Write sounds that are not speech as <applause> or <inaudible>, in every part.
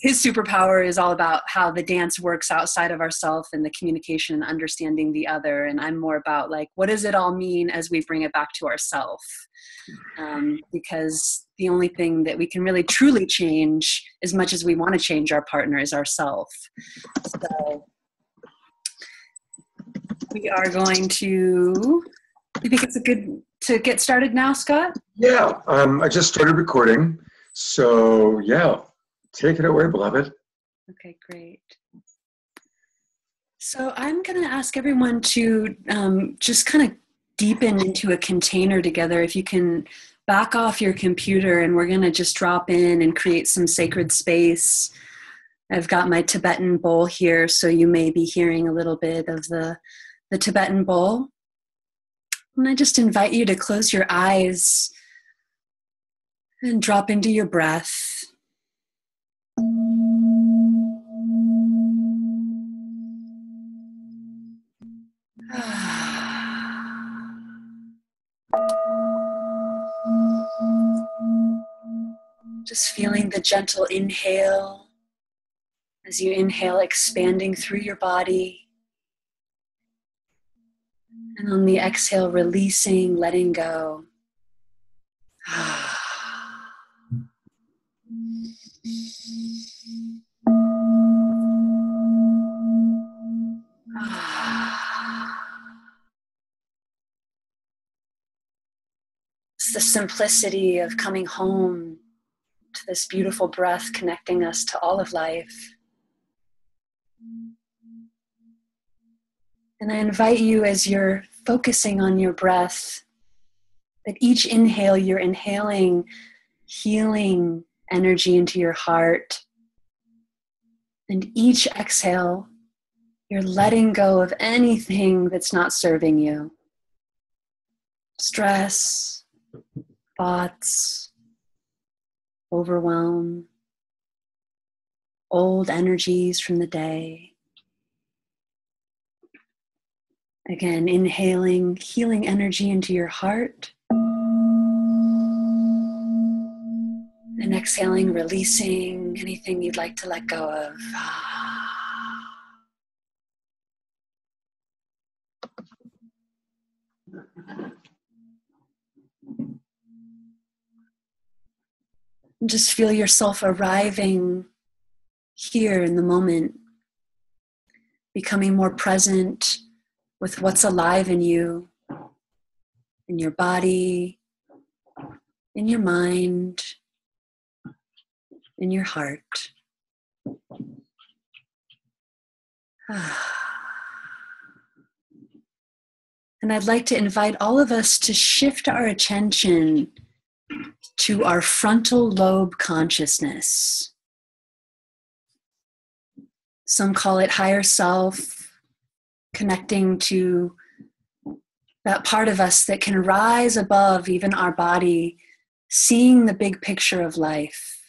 his superpower is all about how the dance works outside of ourself and the communication and understanding the other. And i'm more about like what does it all mean as we bring it back to ourself? Um, because the only thing that we can really truly change as much as we want to change our partner is ourself. So we are going to you think it's a good to get started now scott? Yeah um, i just started recording so yeah Take it away, beloved. Okay, great. So I'm going to ask everyone to um, just kind of deepen into a container together. If you can back off your computer, and we're going to just drop in and create some sacred space. I've got my Tibetan bowl here, so you may be hearing a little bit of the, the Tibetan bowl. And I just invite you to close your eyes and drop into your breath. Just feeling the gentle inhale as you inhale, expanding through your body. And on the exhale, releasing, letting go. It's the simplicity of coming home this beautiful breath connecting us to all of life. And I invite you as you're focusing on your breath, that each inhale you're inhaling healing energy into your heart. And each exhale, you're letting go of anything that's not serving you stress, thoughts, overwhelm, old energies from the day. Again, inhaling healing energy into your heart. And exhaling, releasing anything you'd like to let go of. Ah. Just feel yourself arriving here in the moment, becoming more present with what's alive in you, in your body, in your mind, in your heart. <sighs> And I'd like to invite all of us to shift our attention to our frontal lobe consciousness. Some call it higher self, connecting to that part of us that can rise above even our body, seeing the big picture of life,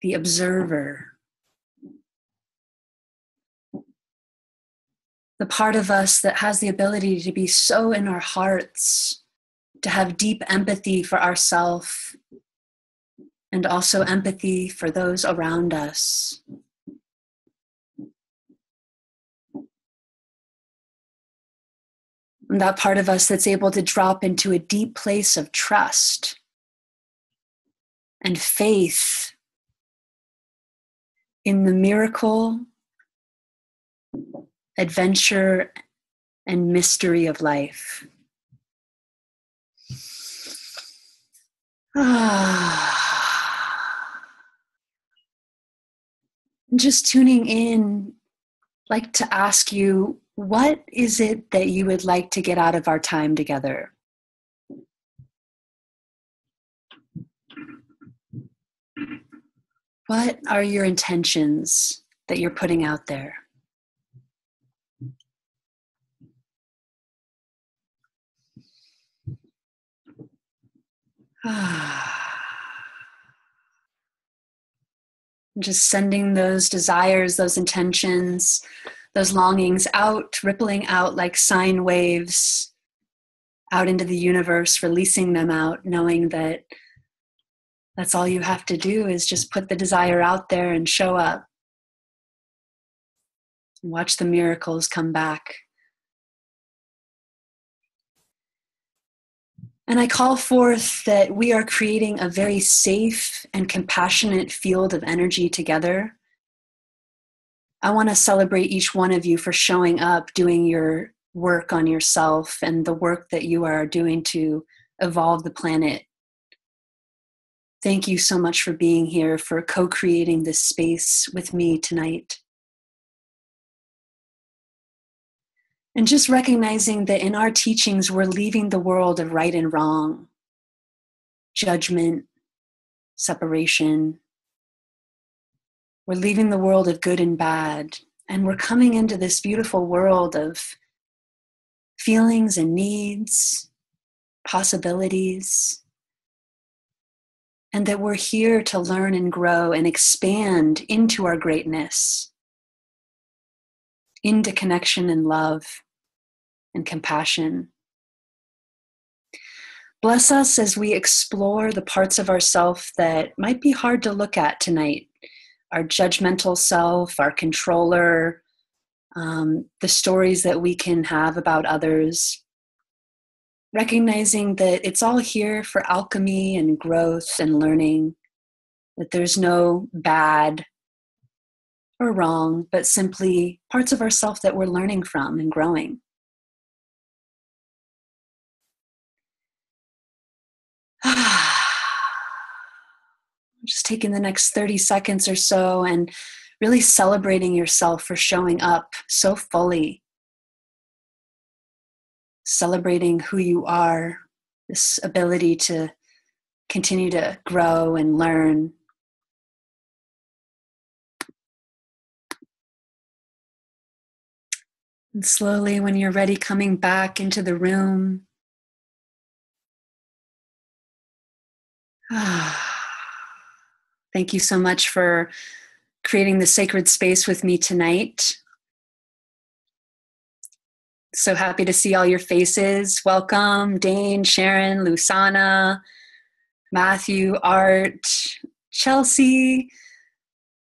the observer. The part of us that has the ability to be so in our hearts to have deep empathy for ourselves and also empathy for those around us. And that part of us that's able to drop into a deep place of trust and faith in the miracle, adventure, and mystery of life. <sighs> Just tuning in, like to ask you, what is it that you would like to get out of our time together? What are your intentions that you're putting out there? <sighs> Just sending those desires, those intentions, those longings out, rippling out like sine waves out into the universe, releasing them out, knowing that That's all you have to do is just put the desire out there and show up. Watch the miracles come back. And I call forth that we are creating a very safe and compassionate field of energy together. I want to celebrate each one of you for showing up, doing your work on yourself, and the work that you are doing to evolve the planet. Thank you so much for being here, for co creating this space with me tonight. And just recognizing that in our teachings, we're leaving the world of right and wrong, judgment, separation. We're leaving the world of good and bad. And we're coming into this beautiful world of feelings and needs, possibilities. And that we're here to learn and grow and expand into our greatness, into connection and love and compassion. Bless us as we explore the parts of ourself that might be hard to look at tonight our judgmental self, our controller, um, the stories that we can have about others. Recognizing that it's all here for alchemy and growth and learning, that there's no bad or wrong, but simply parts of ourself that we're learning from and growing. <sighs> Just taking the next 30 seconds or so and really celebrating yourself for showing up so fully. Celebrating who you are, this ability to continue to grow and learn. And slowly, when you're ready, coming back into the room. <sighs> Thank you so much for creating the sacred space with me tonight. So happy to see all your faces. Welcome, Dane, Sharon, Lusana, Matthew, Art, Chelsea,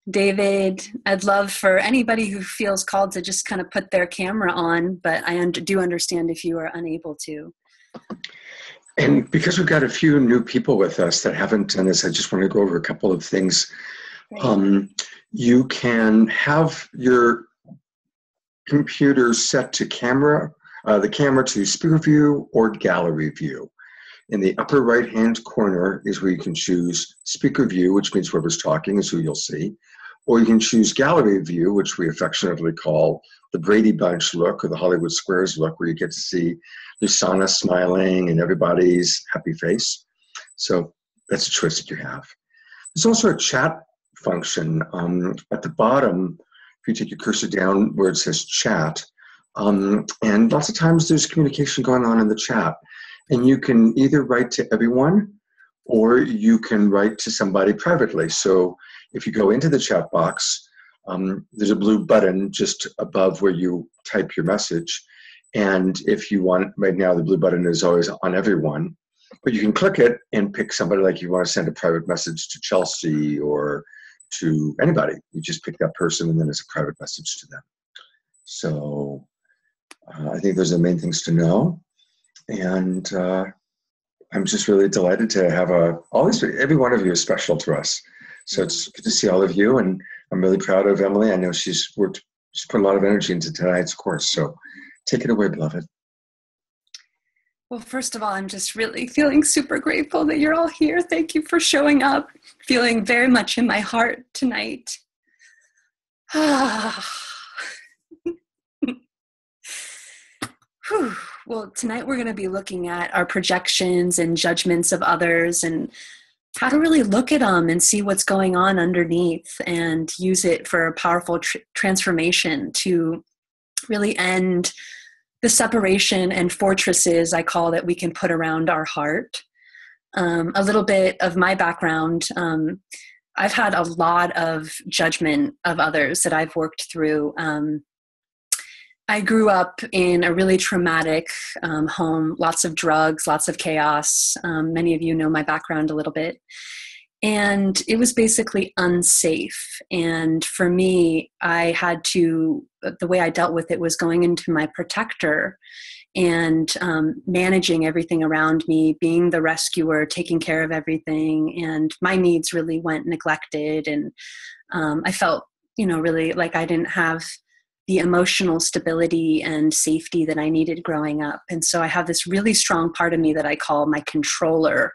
David. I'd love for anybody who feels called to just kind of put their camera on, but I do understand if you are unable to. And because we've got a few new people with us that haven't done this, I just want to go over a couple of things. Um, you can have your computer set to camera, uh, the camera to speaker view or gallery view. In the upper right hand corner is where you can choose speaker view, which means whoever's talking is who you'll see. Or you can choose gallery view, which we affectionately call the Brady Bunch look or the Hollywood Squares look, where you get to see Lusana smiling and everybody's happy face. So that's a choice that you have. There's also a chat function um, at the bottom. If you take your cursor down where it says chat, um, and lots of times there's communication going on in the chat. And you can either write to everyone or you can write to somebody privately. So if you go into the chat box, um, there's a blue button just above where you type your message. And if you want, right now the blue button is always on everyone, but you can click it and pick somebody like you want to send a private message to Chelsea or to anybody. You just pick that person and then it's a private message to them. So uh, I think those are the main things to know. And uh, I'm just really delighted to have a, all these, every one of you is special to us. So it's good to see all of you. And I'm really proud of Emily. I know she's worked, she's put a lot of energy into tonight's course. So take it away, beloved. Well, first of all, I'm just really feeling super grateful that you're all here. Thank you for showing up. Feeling very much in my heart tonight. <sighs> well, tonight we're going to be looking at our projections and judgments of others and how to really look at them and see what's going on underneath and use it for a powerful tr- transformation to really end the separation and fortresses I call that we can put around our heart. Um, a little bit of my background um, I've had a lot of judgment of others that I've worked through. Um, I grew up in a really traumatic um, home, lots of drugs, lots of chaos. Um, many of you know my background a little bit. And it was basically unsafe. And for me i had to the way i dealt with it was going into my protector and um, managing everything around me being the rescuer taking care of everything and my needs really went neglected. And um, i felt you know really like i didn't have the emotional stability and safety that i needed growing up. And so i have this really strong part of me that i call my controller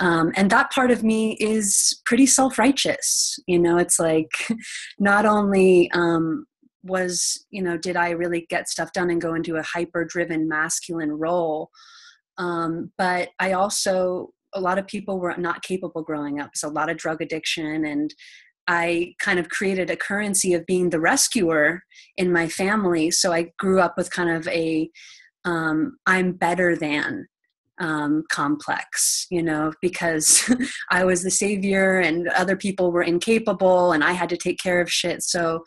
um, and that part of me is pretty self-righteous you know it's like <laughs> not only um, was you know did i really get stuff done and go into a hyper driven masculine role um, but i also a lot of people were not capable growing up so a lot of drug addiction and i kind of created a currency of being the rescuer in my family so i grew up with kind of a um, i'm better than um, complex, you know, because <laughs> I was the savior and other people were incapable and I had to take care of shit. So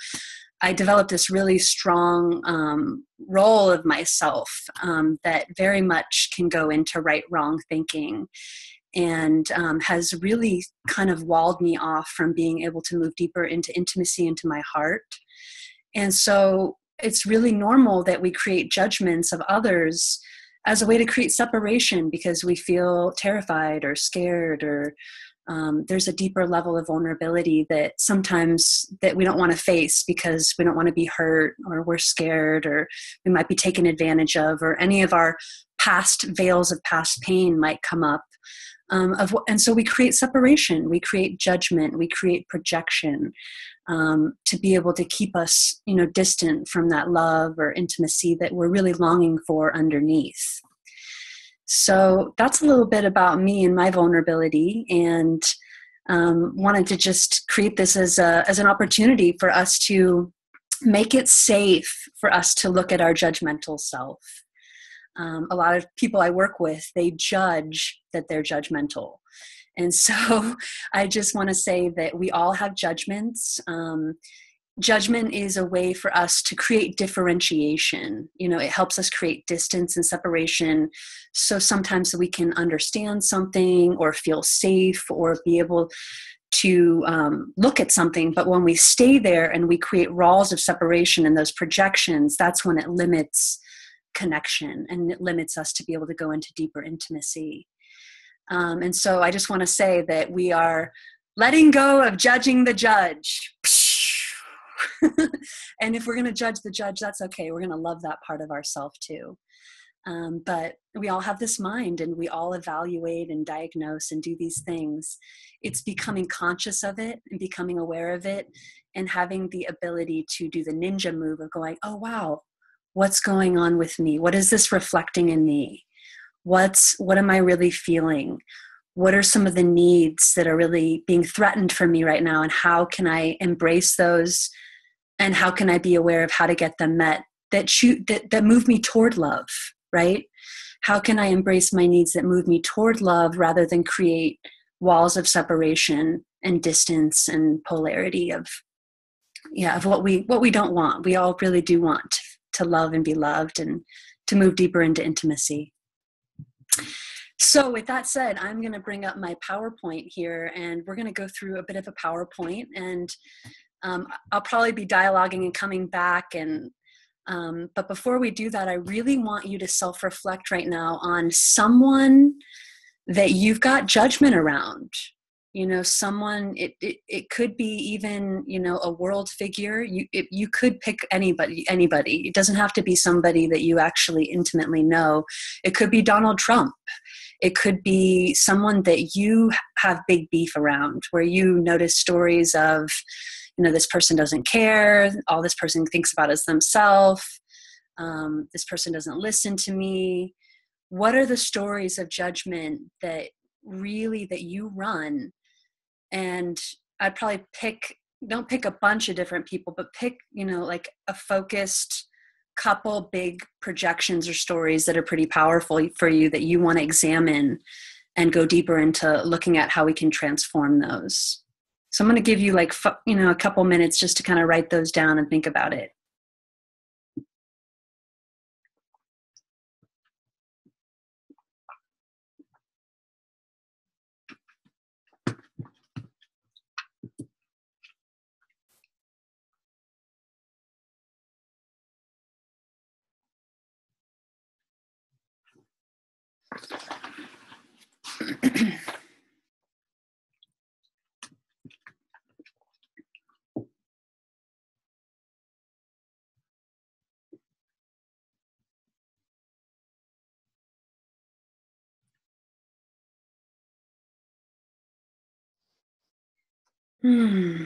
I developed this really strong um, role of myself um, that very much can go into right wrong thinking and um, has really kind of walled me off from being able to move deeper into intimacy into my heart. And so it's really normal that we create judgments of others as a way to create separation because we feel terrified or scared or um, there's a deeper level of vulnerability that sometimes that we don't want to face because we don't want to be hurt or we're scared or we might be taken advantage of or any of our past veils of past pain might come up um, of, and so we create separation we create judgment we create projection um, to be able to keep us you know distant from that love or intimacy that we're really longing for underneath. So that's a little bit about me and my vulnerability and um, wanted to just create this as, a, as an opportunity for us to make it safe for us to look at our judgmental self. Um, a lot of people i work with they judge that they're judgmental and so <laughs> I just want to say that we all have judgments. Um, judgment is a way for us to create differentiation. You know, it helps us create distance and separation. So sometimes we can understand something or feel safe or be able to um, look at something. But when we stay there and we create walls of separation and those projections, that's when it limits connection and it limits us to be able to go into deeper intimacy. Um, and so I just want to say that we are letting go of judging the judge. <laughs> and if we're going to judge the judge, that's okay. We're going to love that part of ourself too. Um, but we all have this mind and we all evaluate and diagnose and do these things. It's becoming conscious of it and becoming aware of it and having the ability to do the ninja move of going, oh, wow, what's going on with me? What is this reflecting in me? What's what am i really feeling? What are some of the needs that are really being threatened for me right now? And how can i embrace those? And how can i be aware of how to get them met that shoot that, that move me toward love right? How can i embrace my needs that move me toward love rather than create walls of separation and distance and polarity of yeah of what we what we don't want? We all really do want to love and be loved and to move deeper into intimacy so with that said, I'm going to bring up my PowerPoint here and we're going to go through a bit of a PowerPoint and um, I'll probably be dialoguing and coming back and um, but before we do that, I really want you to self-reflect right now on someone that you've got judgment around you know someone it, it, it could be even you know a world figure. You it, you could pick anybody anybody. It doesn't have to be somebody that you actually intimately know. It could be donald trump. It could be someone that you have big beef around where you notice stories of you know this person doesn't care all this person thinks about is themselves um, this person doesn't listen to me. What are the stories of judgment that really that you run and i'd probably pick don't pick a bunch of different people but pick you know like a focused couple big projections or stories that are pretty powerful for you that you want to examine and go deeper into looking at how we can transform those. So i'm going to give you like you know a couple minutes just to kind of write those down and think about it Hmm.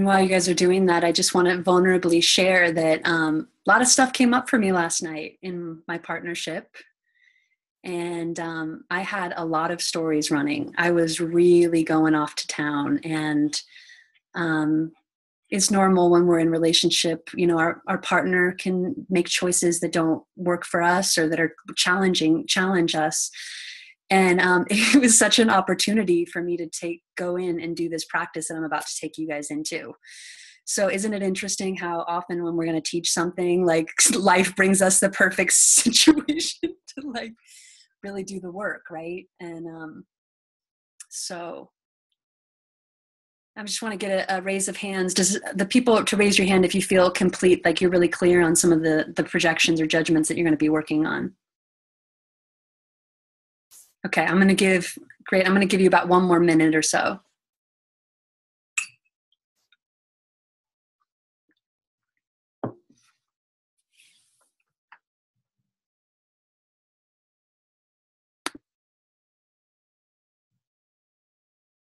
And while you guys are doing that, I just want to vulnerably share that um, a lot of stuff came up for me last night in my partnership. And um, I had a lot of stories running. I was really going off to town. And um, it's normal when we're in relationship you know our, our partner can make choices that don't work for us or that are challenging challenge us and um, <laughs> it was such an opportunity for me to take go in and do this practice that i'm about to take you guys into so isn't it interesting how often when we're going to teach something like <laughs> life brings us the perfect <laughs> situation to like really do the work right and um so I just want to get a, a, raise of hands. Does the people to raise your hand if you feel complete, like you're really clear on some of the the projections or judgments that you're going to be working on? Okay, I'm going to give great. I'm going to give you about one more minute or so.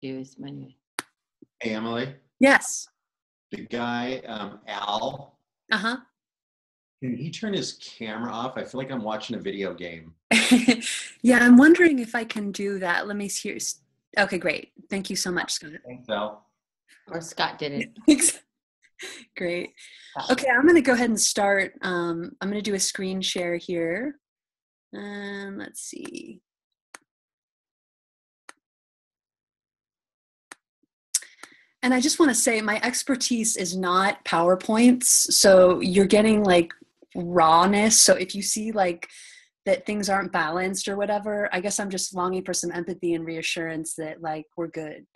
Use my Hey, Emily, Yes. the guy, um, Al, Uh huh. Can he turn his camera off? I feel like I'm watching a video game. <laughs> yeah, I'm wondering if I can do that. Let me see. Okay, great. Thank you so much, Scott. Thanks, Al. Or Scott did it. <laughs> great. Okay, I'm going to go ahead and start. Um, I'm going to do a screen share here. And let's see. And I just want to say my expertise is not PowerPoints. So you're getting like rawness. So if you see like that things aren't balanced or whatever, I guess I'm just longing for some empathy and reassurance that like we're good.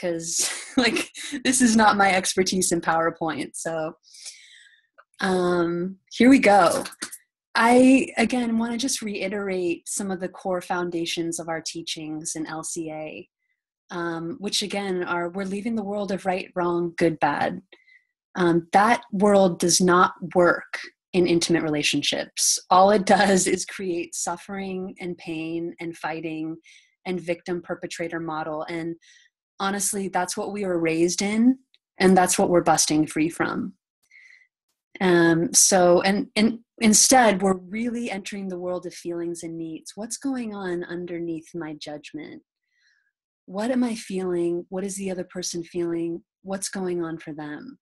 Cause <laughs> like this is not my expertise in PowerPoint. So um here we go. I again want to just reiterate some of the core foundations of our teachings in LCA um, which again are we're leaving the world of right, wrong, good, bad. Um, that world does not work in intimate relationships. All it does is create suffering and pain and fighting and victim perpetrator model. And honestly, that's what we were raised in, and that's what we're busting free from. Um, so, and, and instead, we're really entering the world of feelings and needs. What's going on underneath my judgment? what am I feeling? What is the other person feeling? What's going on for them?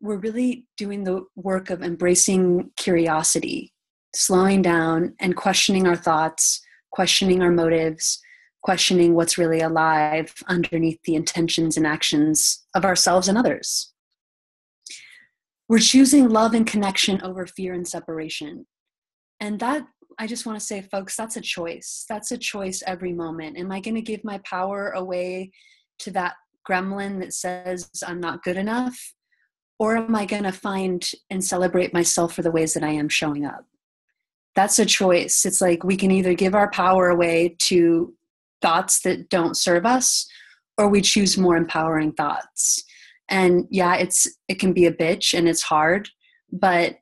We're really doing the work of embracing curiosity, slowing down and questioning our thoughts, questioning our motives, questioning what's really alive underneath the intentions and actions of ourselves and others. We're choosing love and connection over fear and separation. And that I just want to say, folks, that's a choice. That's a choice every moment. Am I going to give my power away to that gremlin that says I'm not good enough? Or am I going to find and celebrate myself for the ways that I am showing up? That's a choice. It's like we can either give our power away to thoughts that don't serve us, or we choose more empowering thoughts. And yeah, it's it can be a bitch and it's hard, but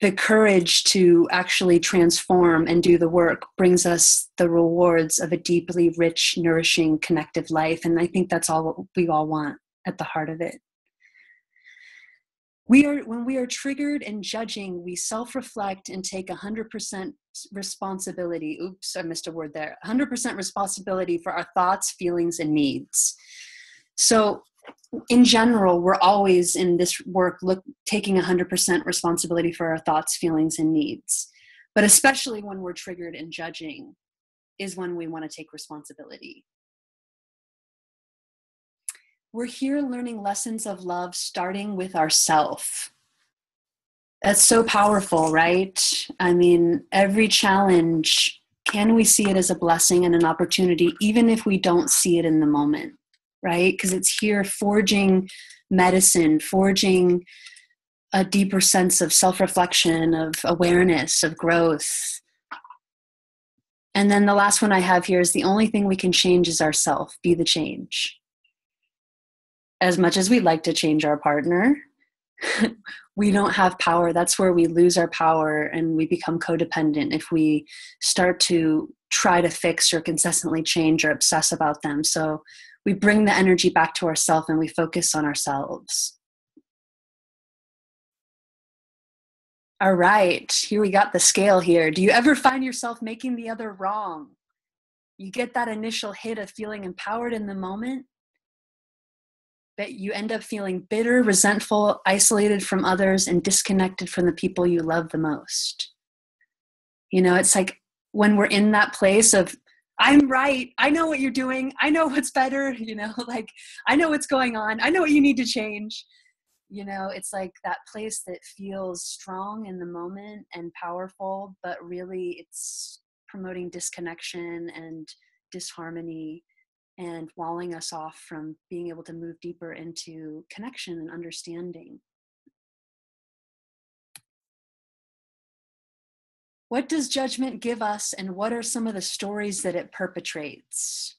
the courage to actually transform and do the work brings us the rewards of a deeply rich, nourishing, connective life. And I think that's all we all want at the heart of it. We are, when we are triggered and judging, we self reflect and take 100% responsibility. Oops, I missed a word there. 100% responsibility for our thoughts, feelings, and needs. So in general, we're always in this work look, taking 100% responsibility for our thoughts, feelings, and needs. But especially when we're triggered and judging, is when we want to take responsibility. We're here learning lessons of love starting with ourself. That's so powerful, right? I mean, every challenge, can we see it as a blessing and an opportunity, even if we don't see it in the moment? right? Because it's here forging medicine, forging a deeper sense of self reflection, of awareness, of growth. And then the last one I have here is the only thing we can change is ourself. Be the change. As much as we'd like to change our partner, <laughs> we don't have power. That's where we lose our power and we become codependent if we start to try to fix or consistently change or obsess about them. So we bring the energy back to ourselves and we focus on ourselves. All right, here we got the scale here. Do you ever find yourself making the other wrong? You get that initial hit of feeling empowered in the moment, but you end up feeling bitter, resentful, isolated from others, and disconnected from the people you love the most. You know, it's like when we're in that place of, I'm right, I know what you're doing, I know what's better, <laughs> you know, like I know what's going on, I know what you need to change. You know it's like that place that feels strong in the moment and powerful but really it's promoting disconnection and disharmony and walling us off from being able to move deeper into connection and understanding what does judgment give us and what are some of the stories that it perpetrates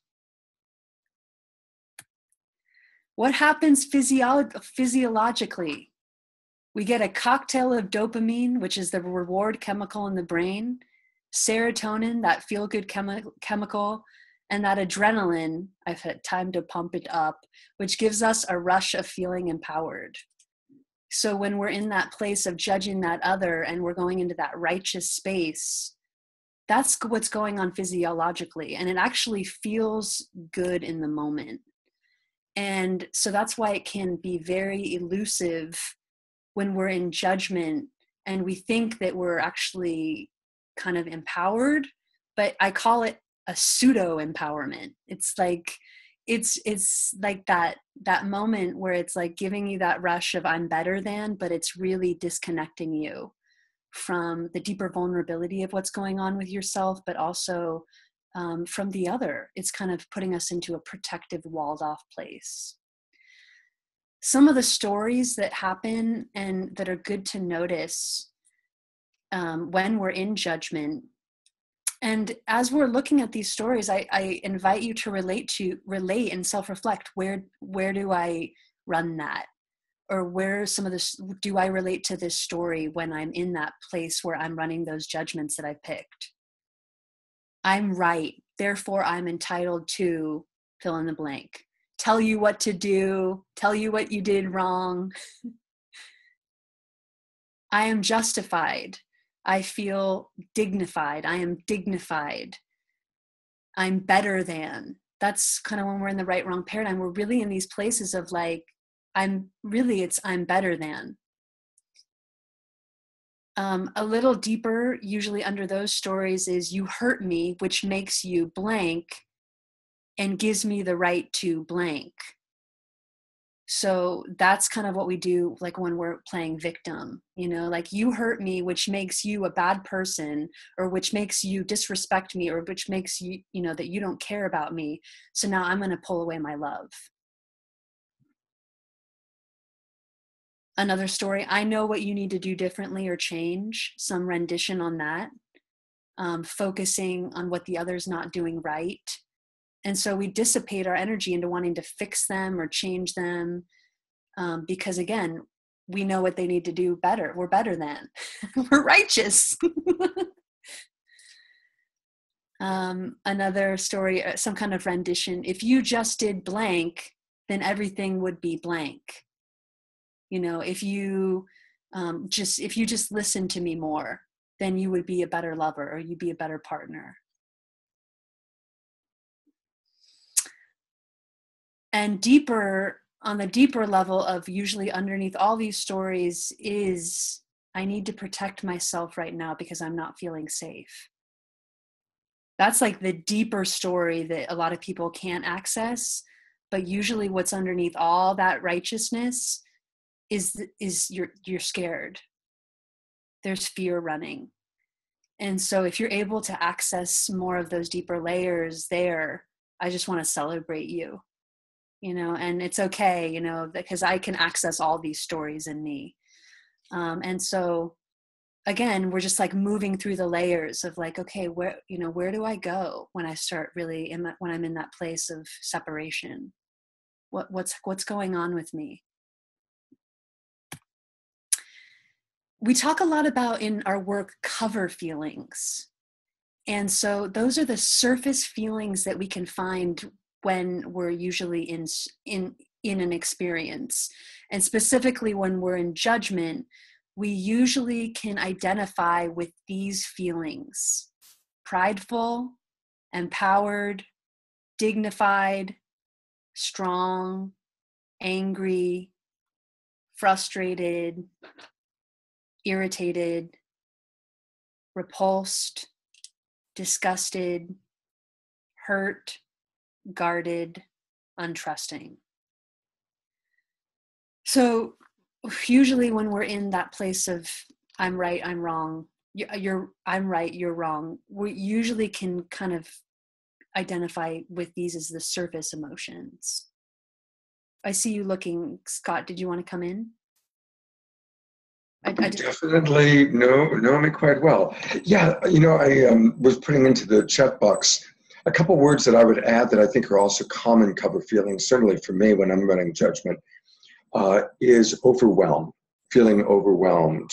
What happens physio- physiologically? We get a cocktail of dopamine, which is the reward chemical in the brain, serotonin, that feel good chemi- chemical, and that adrenaline, I've had time to pump it up, which gives us a rush of feeling empowered. So when we're in that place of judging that other and we're going into that righteous space, that's what's going on physiologically. And it actually feels good in the moment. And so that's why it can be very elusive when we're in judgment and we think that we're actually kind of empowered, but I call it a pseudo empowerment. It's like it's it's like that that moment where it's like giving you that rush of I'm better than, but it's really disconnecting you from the deeper vulnerability of what's going on with yourself, but also um, from the other. It's kind of putting us into a protective, walled off place. Some of the stories that happen and that are good to notice um, when we're in judgment. And as we're looking at these stories, I, I invite you to relate to relate and self-reflect. Where where do I run that? or where some of this do i relate to this story when i'm in that place where i'm running those judgments that i picked I'm right, therefore I'm entitled to fill in the blank. Tell you what to do, tell you what you did wrong. <laughs> I am justified. I feel dignified. I am dignified. I'm better than. That's kind of when we're in the right wrong paradigm. We're really in these places of like, I'm really, it's I'm better than um, a little deeper, usually under those stories, is you hurt me, which makes you blank and gives me the right to blank. So that's kind of what we do, like when we're playing victim, you know, like you hurt me, which makes you a bad person, or which makes you disrespect me, or which makes you, you know, that you don't care about me. So now I'm going to pull away my love. another story i know what you need to do differently or change some rendition on that um, focusing on what the other's not doing right and so we dissipate our energy into wanting to fix them or change them um, because again we know what they need to do better. We're better than. <laughs> We're righteous. <laughs> Um, another story uh, some kind of rendition. If you just did blank then everything would be blank. You know if you um, just if you just listen to me more then you would be a better lover or you'd be a better partner and deeper on the deeper level of usually underneath all these stories is i need to protect myself right now because i'm not feeling safe. That's like the deeper story that a lot of people can't access but usually what's underneath all that righteousness is is you're you're scared. There's fear running. And so if you're able to access more of those deeper layers there i just want to celebrate you you know and it's okay you know because i can access all these stories in me. Um, and so again we're just like moving through the layers of like okay where you know where do i go when i start really in that when i'm in that place of separation? What what's what's going on with me? We talk a lot about in our work cover feelings. And so those are the surface feelings that we can find when we're usually in in in an experience. And specifically when we're in judgment we usually can identify with these feelings. Prideful, empowered, dignified, strong, angry, frustrated, irritated, repulsed, disgusted, hurt, guarded, untrusting. So usually when we're in that place of i'm right i'm wrong you're i'm right you're wrong we usually can kind of identify with these as the surface emotions i see you looking scott did you want to come in I, I definitely know know me quite well. Yeah, you know, I um, was putting into the chat box a couple words that I would add that I think are also common cover feelings, certainly for me when I'm running judgment uh, is overwhelmed, feeling overwhelmed.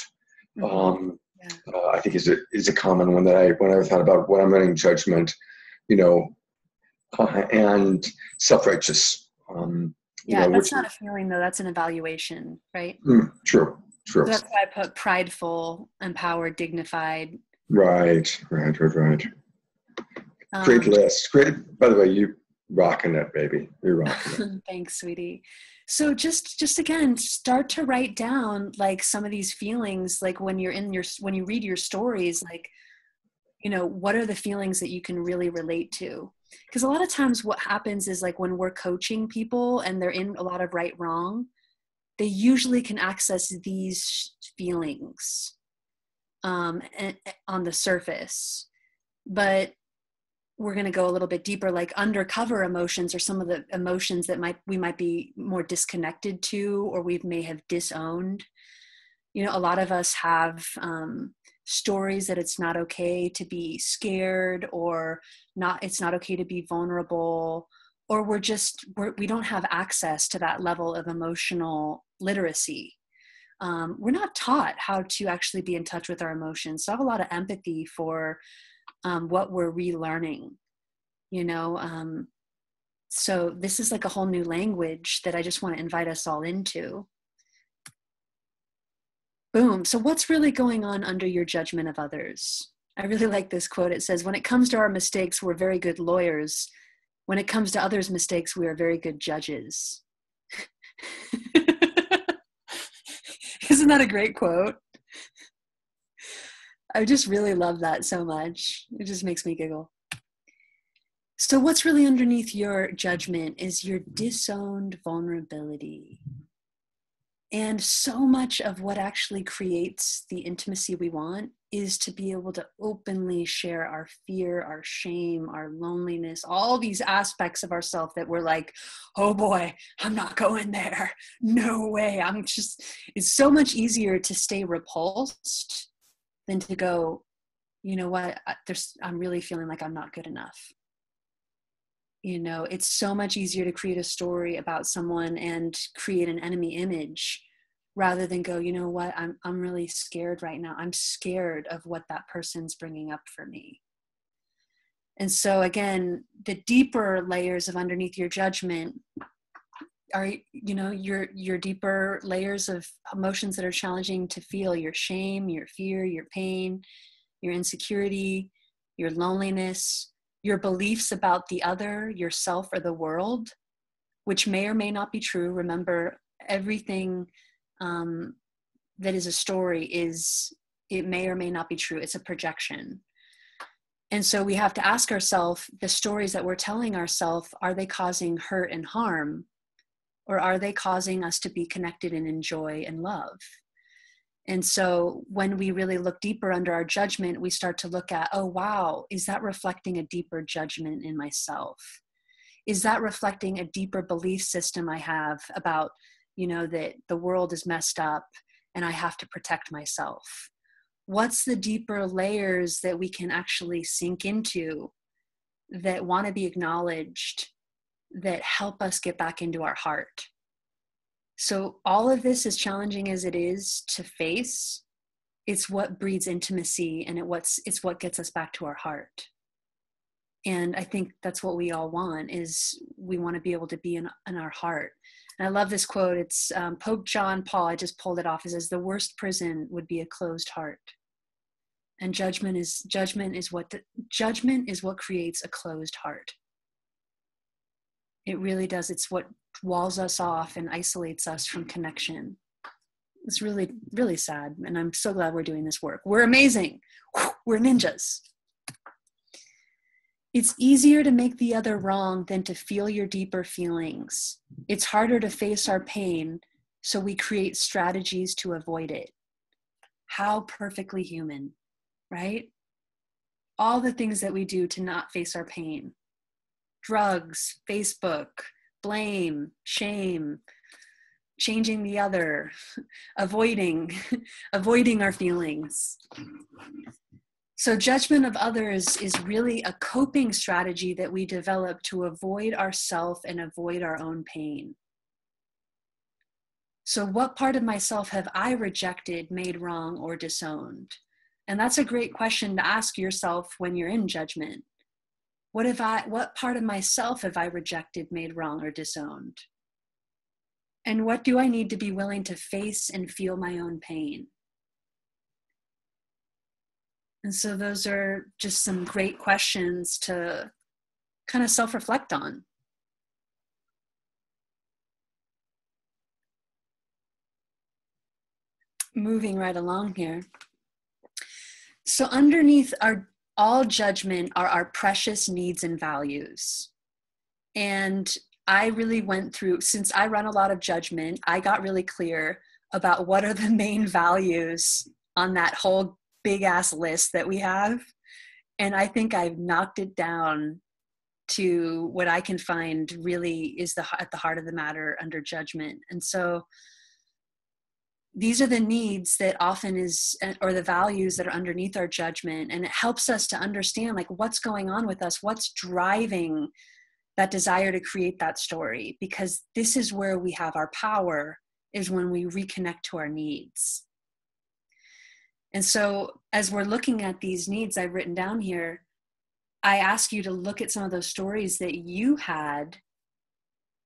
Mm-hmm. Um, yeah. uh, I think is a is a common one that I when I thought about when I'm running judgment, you know, uh, and self righteous. Um, yeah, know, that's not a feeling though. That's an evaluation, right? Mm, true, true. So that's why I put prideful, empowered, dignified. Right, right, right, right. Um, Great list. Great. By the way, you rocking it, baby. You're rocking it. <laughs> Thanks, sweetie so just just again start to write down like some of these feelings like when you're in your when you read your stories like you know what are the feelings that you can really relate to because a lot of times what happens is like when we're coaching people and they're in a lot of right wrong they usually can access these feelings um, on the surface but we're going to go a little bit deeper like undercover emotions or some of the emotions that might we might be more disconnected to or we may have disowned. You know a lot of us have um, stories that it's not okay to be scared or not it's not okay to be vulnerable or we're just we're, we don't have access to that level of emotional literacy. Um, we're not taught how to actually be in touch with our emotions. So i have a lot of empathy for um, what we're relearning you know um, so this is like a whole new language that i just want to invite us all into. Boom so what's really going on under your judgment of others? I really like this quote. It says when it comes to our mistakes we're very good lawyers. When it comes to others mistakes we are very good judges. <laughs> Isn't that a great quote I just really love that so much. It just makes me giggle. So, what's really underneath your judgment is your disowned vulnerability. And so much of what actually creates the intimacy we want is to be able to openly share our fear, our shame, our loneliness, all these aspects of ourselves that we're like, oh boy, I'm not going there. No way. I'm just, it's so much easier to stay repulsed than to go you know what? There's i'm really feeling like i'm not good enough. You know it's so much easier to create a story about someone and create an enemy image rather than go you know what? I'm i'm really scared right now. I'm scared of what that person's bringing up for me. And so again the deeper layers of underneath your judgment are you know your your deeper layers of emotions that are challenging to feel your shame your fear your pain your insecurity your loneliness your beliefs about the other yourself or the world which may or may not be true. Remember everything um, that is a story is it may or may not be true. It's a projection. And so we have to ask ourselves the stories that we're telling ourselves are they causing hurt and harm or are they causing us to be connected and enjoy and love and so when we really look deeper under our judgment we start to look at oh wow is that reflecting a deeper judgment in myself is that reflecting a deeper belief system i have about you know that the world is messed up and I have to protect myself? What's the deeper layers that we can actually sink into that want to be acknowledged that help us get back into our heart? So, all of this, as challenging as it is to face, it's what breeds intimacy and it what's, it's what gets us back to our heart. And i think that's what we all want is we want to be able to be in, in our heart. And i love this quote. It's um, pope john paul i just pulled it off. It says the worst prison would be a closed heart. And judgment is judgment is what the, judgment is what creates a closed heart it really does it's what walls us off and isolates us from connection it's really really sad and i'm so glad we're doing this work we're amazing we're ninjas it's easier to make the other wrong than to feel your deeper feelings. It's harder to face our pain, so we create strategies to avoid it. How perfectly human, right? All the things that we do to not face our pain drugs, Facebook, blame, shame, changing the other, <laughs> avoiding, <laughs> avoiding our feelings. So, judgment of others is really a coping strategy that we develop to avoid ourself and avoid our own pain. So, what part of myself have I rejected, made wrong, or disowned? And that's a great question to ask yourself when you're in judgment. What have I what part of myself have I rejected, made wrong, or disowned? And what do I need to be willing to face and feel my own pain? And so those are just some great questions to kind of self reflect on. Moving right along here. So, underneath our all judgment are our precious needs and values. And I really went through, since I run a lot of judgment, I got really clear about what are the main values on that whole big ass list that we have and i think i've knocked it down to what i can find really is the at the heart of the matter under judgment and so these are the needs that often is uh, or the values that are underneath our judgment. And it helps us to understand like what's going on with us? What's driving that desire to create that story? Because this is where we have our power is when we reconnect to our needs. And so, as we're looking at these needs I've written down here, I ask you to look at some of those stories that you had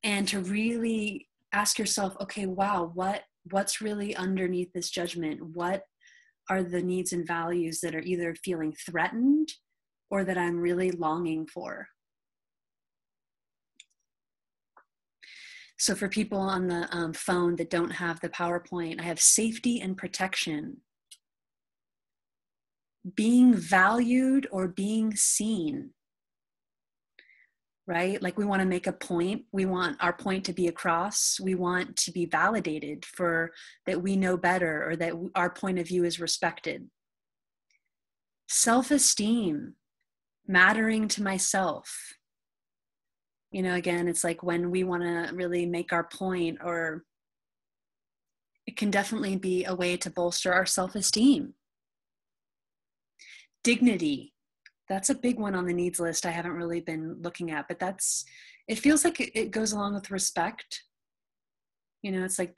and to really ask yourself, okay, wow, what what's really underneath this judgment? What are the needs and values that are either feeling threatened or that I'm really longing for? So, for people on the um, phone that don't have the PowerPoint, I have safety and protection being valued or being seen right? Like we want to make a point. We want our point to be across. We want to be validated for that we know better or that our point of view is respected. Self-esteem mattering to myself. You know again it's like when we want to really make our point or it can definitely be a way to bolster our self-esteem. Dignity that's a big one on the needs list i haven't really been looking at but that's it feels like it, goes along with respect. You know it's like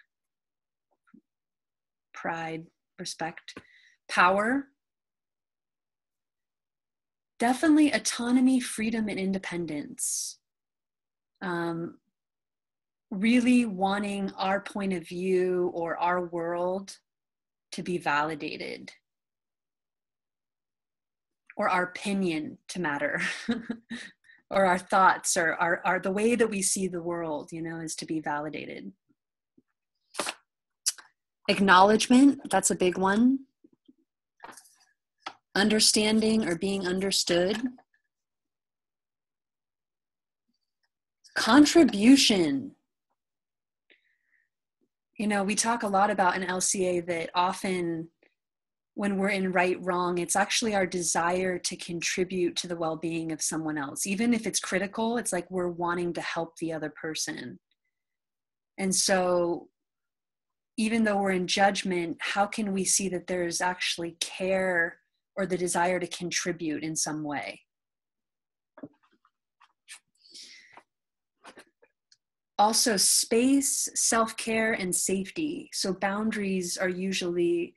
pride respect power. Definitely autonomy freedom and independence. Um, really wanting our point of view or our world to be validated or our opinion to matter <laughs> or our thoughts or our, our the way that we see the world you know is to be validated. Acknowledgement that's a big one. Understanding or being understood. Contribution. You know we talk a lot about an lca that often when we're in right wrong it's actually our desire to contribute to the well-being of someone else even if it's critical it's like we're wanting to help the other person and so even though we're in judgment, how can we see that there's actually care or the desire to contribute in some way? Also, space, self care, and safety. So, boundaries are usually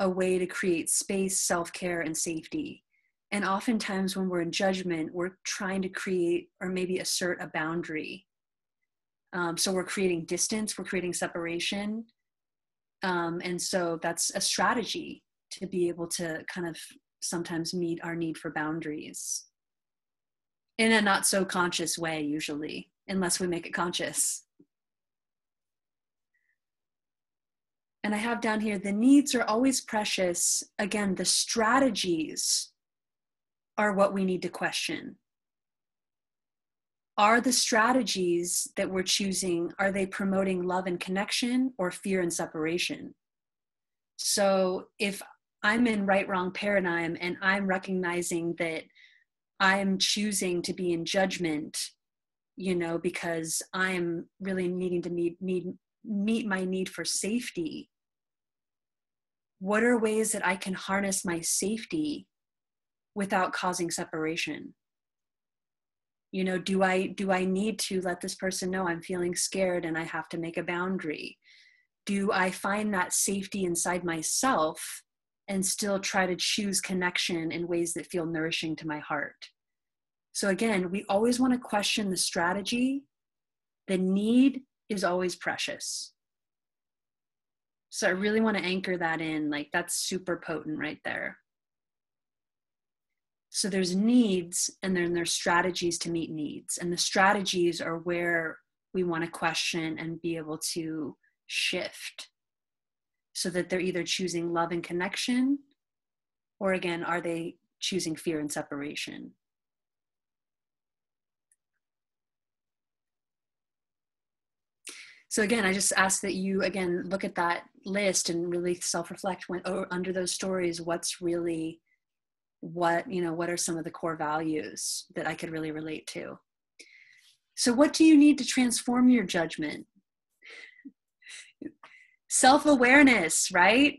a way to create space, self care, and safety. And oftentimes, when we're in judgment, we're trying to create or maybe assert a boundary. Um, so, we're creating distance, we're creating separation. Um, and so, that's a strategy to be able to kind of sometimes meet our need for boundaries in a not so conscious way, usually, unless we make it conscious. And I have down here the needs are always precious. Again, the strategies are what we need to question. Are the strategies that we're choosing, are they promoting love and connection or fear and separation? So if I'm in right wrong paradigm and I'm recognizing that I'm choosing to be in judgment, you know, because I'm really needing to need, meet my need for safety. What are ways that I can harness my safety without causing separation? You know, do I do I need to let this person know I'm feeling scared and I have to make a boundary? Do I find that safety inside myself and still try to choose connection in ways that feel nourishing to my heart. So, again, we always want to question the strategy. The need is always precious. So, I really want to anchor that in. Like, that's super potent right there. So, there's needs, and then there's strategies to meet needs. And the strategies are where we want to question and be able to shift so that they're either choosing love and connection or again are they choosing fear and separation so again i just ask that you again look at that list and really self-reflect when oh, under those stories what's really what you know what are some of the core values that i could really relate to so what do you need to transform your judgment self awareness, right?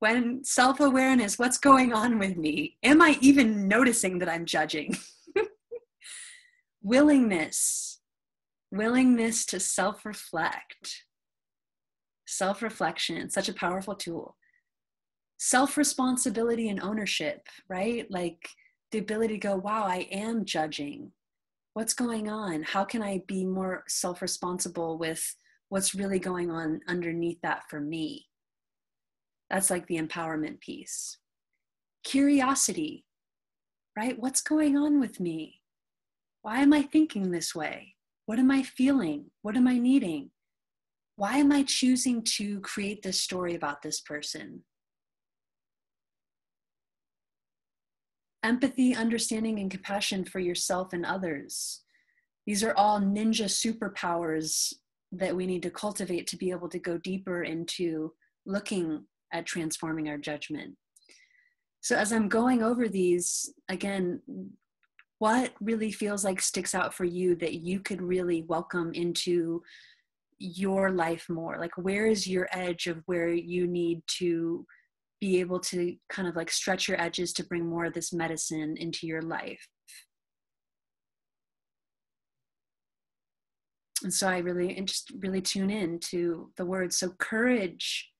When self awareness, what's going on with me? Am I even noticing that I'm judging? <laughs> willingness, willingness to self reflect. Self reflection, such a powerful tool. Self responsibility and ownership, right? Like the ability to go, wow, I am judging. What's going on? How can I be more self responsible with what's really going on underneath that for me. That's like the empowerment piece. Curiosity, right? What's going on with me? Why am I thinking this way? What am I feeling? What am I needing? Why am I choosing to create this story about this person? Empathy, understanding, and compassion for yourself and others. These are all ninja superpowers that we need to cultivate to be able to go deeper into looking at transforming our judgment. So, as I'm going over these, again, what really feels like sticks out for you that you could really welcome into your life more? Like, where is your edge of where you need to be able to kind of like stretch your edges to bring more of this medicine into your life? and so i really and just really tune in to the words so courage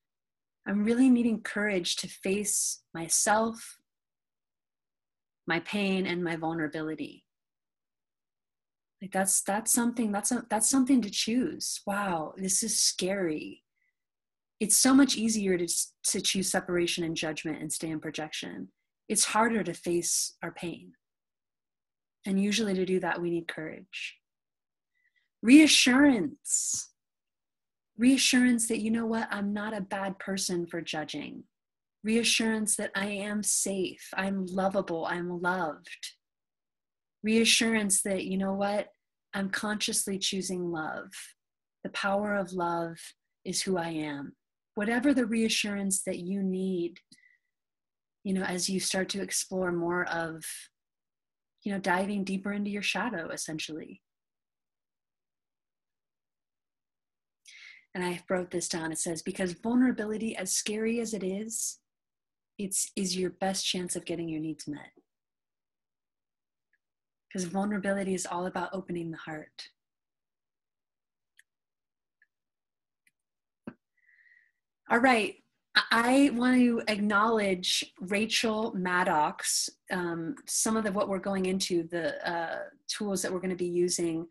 i'm really needing courage to face myself my pain and my vulnerability. Like that's that's something that's a, that's something to choose. Wow this is scary. It's so much easier to to choose separation and judgment and stay in projection. It's harder to face our pain. And usually to do that we need courage. Reassurance. Reassurance that you know what i'm not a bad person for judging reassurance that i am safe i'm lovable i'm loved. Reassurance that you know what? I'm consciously choosing love. The power of love is who i am. Whatever the reassurance that you need you know as you start to explore more of you know diving deeper into your shadow essentially. And I wrote this down. It says, because vulnerability, as scary as it is, it's is your best chance of getting your needs met. Because vulnerability is all about opening the heart. All right. I want to acknowledge Rachael Maddox. Um, some of the what we're going into, the uh, tools that we're going to be using,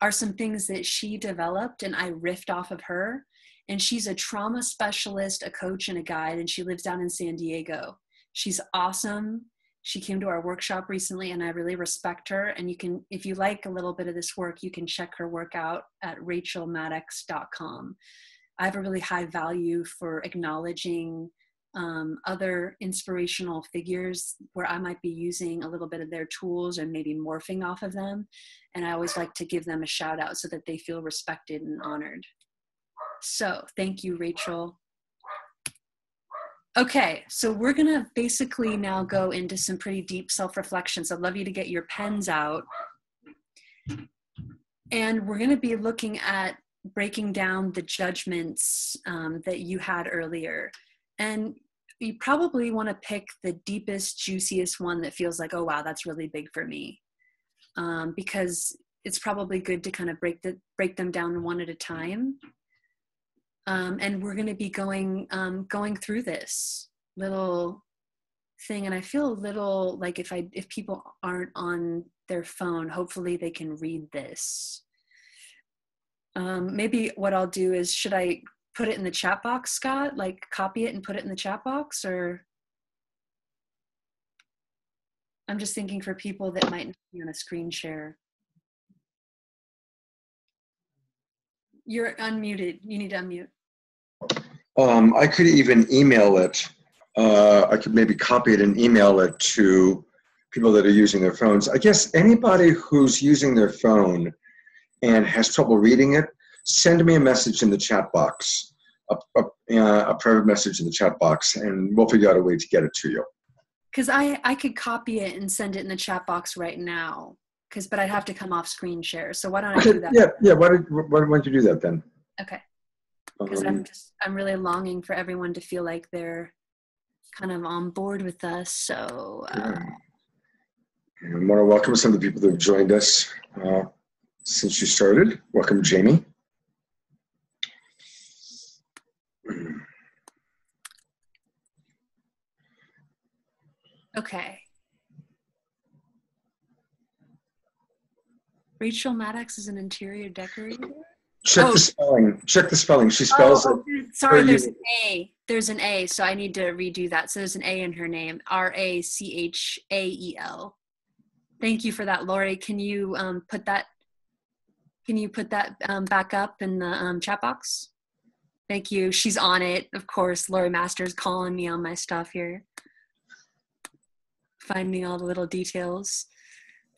are some things that she developed, and I riffed off of her. And she's a trauma specialist, a coach, and a guide, and she lives down in San Diego. She's awesome. She came to our workshop recently, and I really respect her. And you can, if you like a little bit of this work, you can check her work out at rachaelmaddox.com. I have a really high value for acknowledging um, other inspirational figures where I might be using a little bit of their tools and maybe morphing off of them. And I always like to give them a shout out so that they feel respected and honored. So thank you, Rachael. Okay, so we're gonna basically now go into some pretty deep self reflections. I'd love you to get your pens out. And we're gonna be looking at breaking down the judgments um, that you had earlier. And you probably want to pick the deepest, juiciest one that feels like, oh, wow, that's really big for me. Um, because it's probably good to kind of break, the, break them down one at a time. Um, and we're going to be going um, going through this little thing and i feel a little like if i if people aren't on their phone hopefully they can read this um, maybe what I'll do is, should I put it in the chat box, Scott? Like copy it and put it in the chat box or? I'm just thinking for people that might not be on a screen share. You're unmuted. You need to unmute. Um, I could even email it. Uh, I could maybe copy it and email it to people that are using their phones. I guess anybody who's using their phone and has trouble reading it, send me a message in the chat box, a, a, uh, a private message in the chat box, and we'll figure out a way to get it to you. Because I, I could copy it and send it in the chat box right now. Because, but I'd have to come off screen share. So why don't I do that? Yeah, yeah. Why, did, why, why don't you do that then? Okay. Because um, I'm just I'm really longing for everyone to feel like they're kind of on board with us. So. Uh, yeah. I want to welcome some of the people that have joined us. Uh, since you started. Welcome, Jamie. Okay. Rachel Maddox is an interior decorator. Check oh. the spelling. Check the spelling. She spells oh, it. Sorry, there's an A. There's an A, so I need to redo that. So there's an A in her name. R A C H A E L. Thank you for that, Lori. Can you um, put that can you put that um, back up in the um, chat box? Thank you. She's on it. Of course, Lori Masters calling me on my stuff here. Finding all the little details.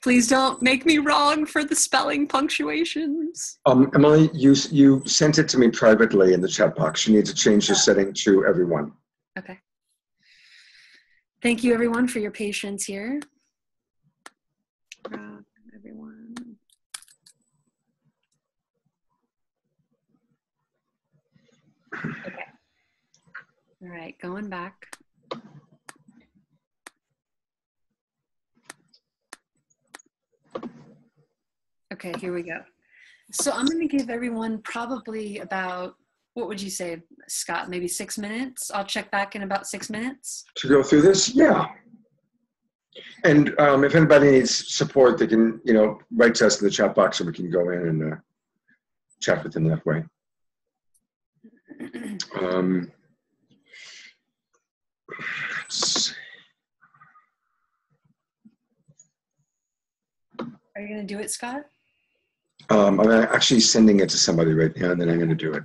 Please don't make me wrong for the spelling punctuations. Um, Emily, you, you sent it to me privately in the chat box. You need to change the setting to everyone. Okay. Thank you, everyone, for your patience here. Uh, everyone. Okay. All right, going back. Okay, here we go. So I'm going to give everyone probably about, what would you say, Scott, maybe six minutes? I'll check back in about six minutes. To go through this? Yeah. And um, if anybody needs support, they can, you know, write to us in the chat box so we can go in and uh, chat with them that way. Um, Are you going to do it, Scott? Um, I'm actually sending it to somebody right now, and then I'm going to do it.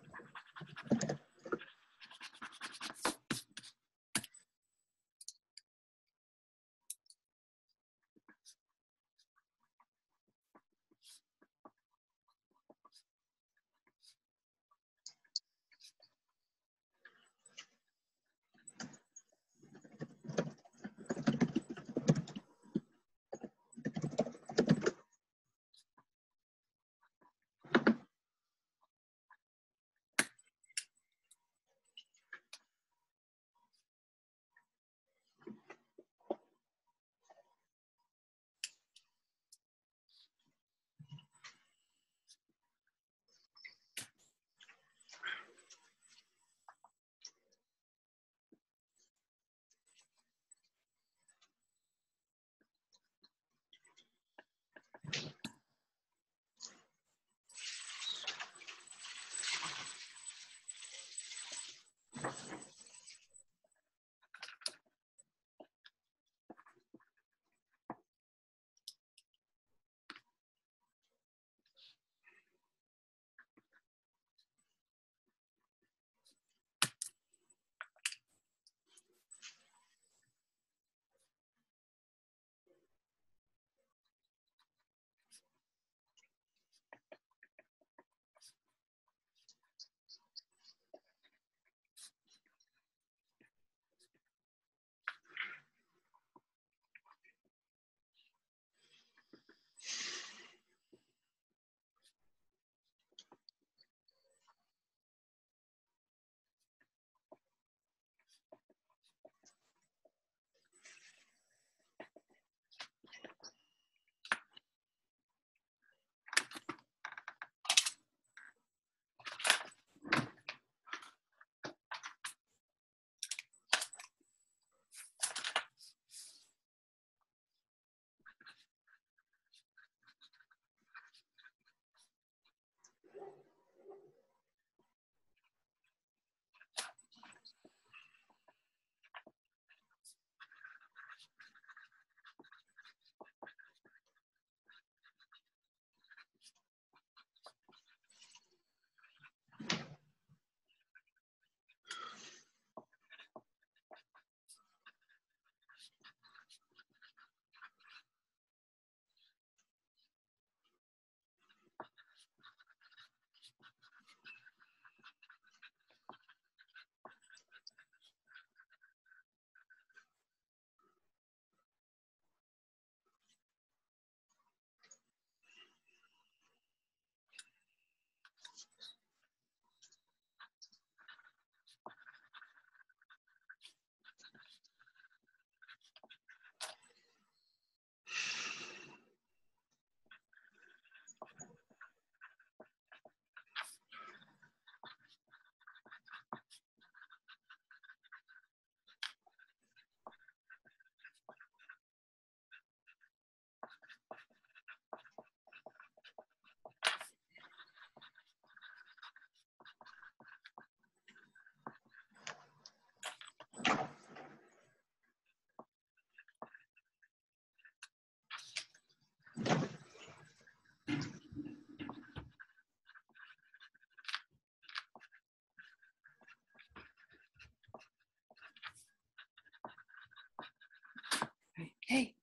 Hey,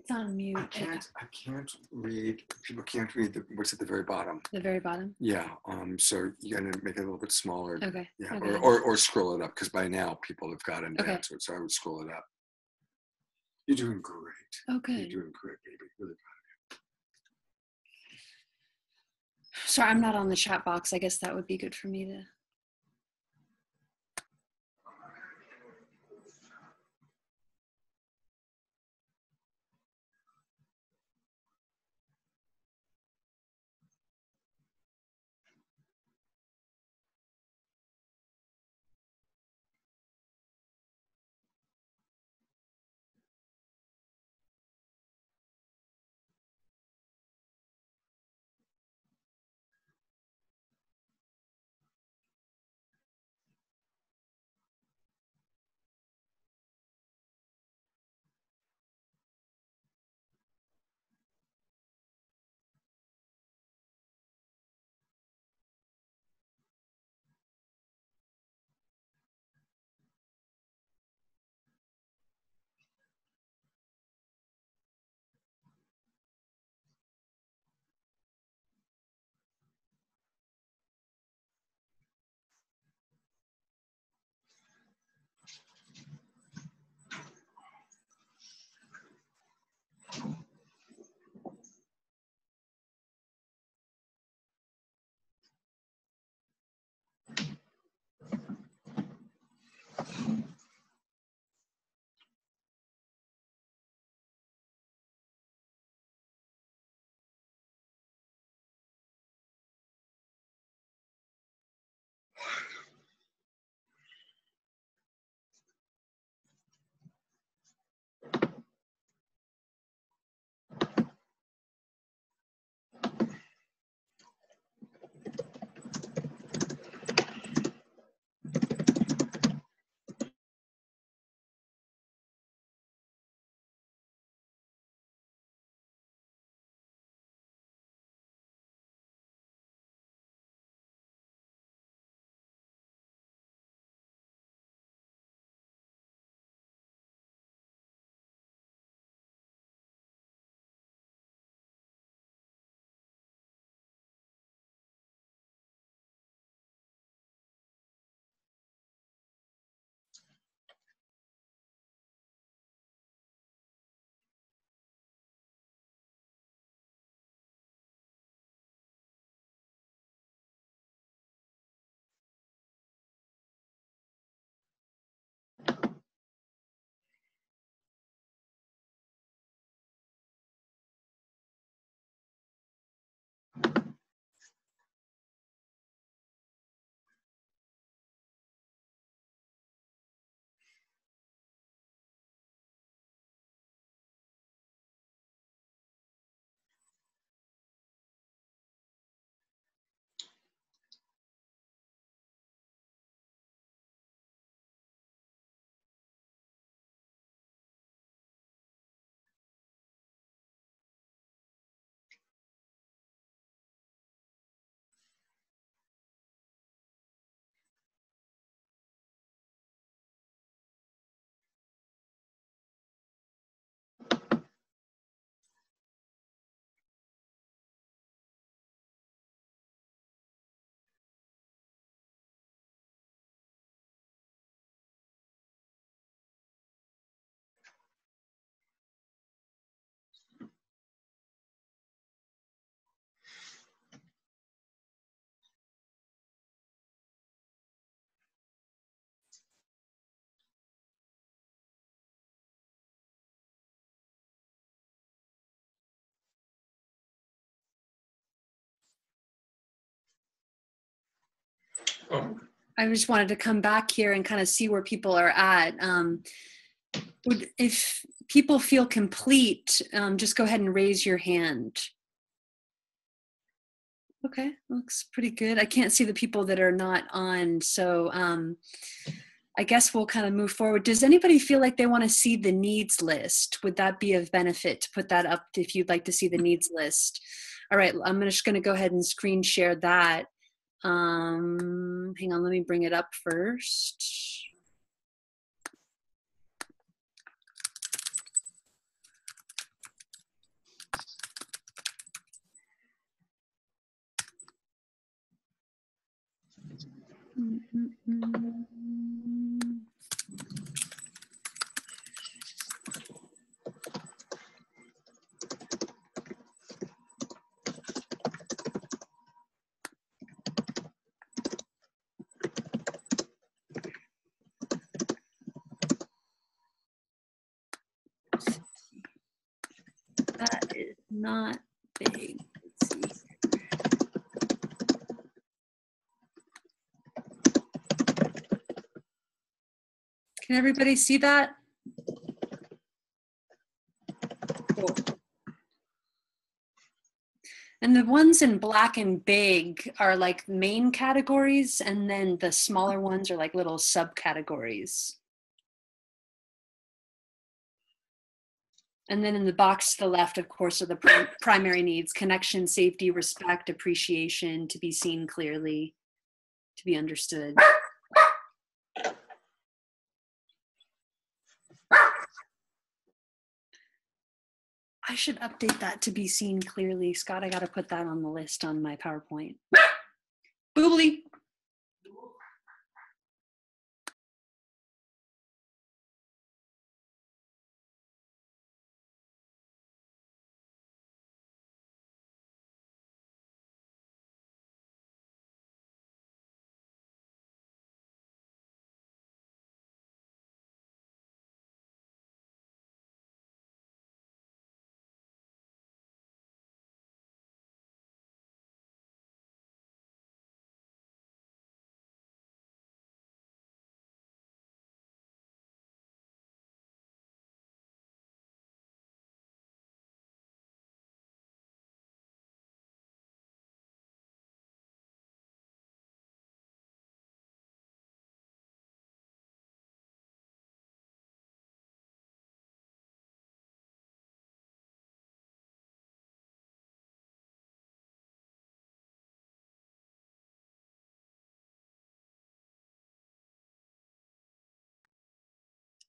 it's on mute. I can't, I can't read, people can't read the, what's at the very bottom. The very bottom. Yeah, um, so you gotta make it a little bit smaller. Okay. Yeah, okay. or, or, or scroll it up, because by now people have gotten Okay. down to it, so I would scroll it up. You're doing great. Oh, You're doing great, baby. Really proud of you. Sorry, I'm not on the chat box. I guess that would be good for me to. Oh, I just wanted to come back here and kind of see where people are at. Um, would if people feel complete, um, just go ahead and raise your hand. Okay, looks pretty good. I can't see the people that are not on, so um, I guess we'll kind of move forward. Does anybody feel like they want to see the needs list? Would that be of benefit to put that up if you'd like to see the needs list? All right, I'm just going to go ahead and screen share that. Um, hang on, let me bring it up first. Mm, mm, mm. That is not big. Can everybody see that? And the ones in black and big are like main categories, and then the smaller ones are like little subcategories. And then in the box to the left, of course, are the pri- primary needs connection, safety, respect, appreciation, to be seen clearly, to be understood. I should update that to be seen clearly. Scott, I got to put that on the list on my PowerPoint. Boobly.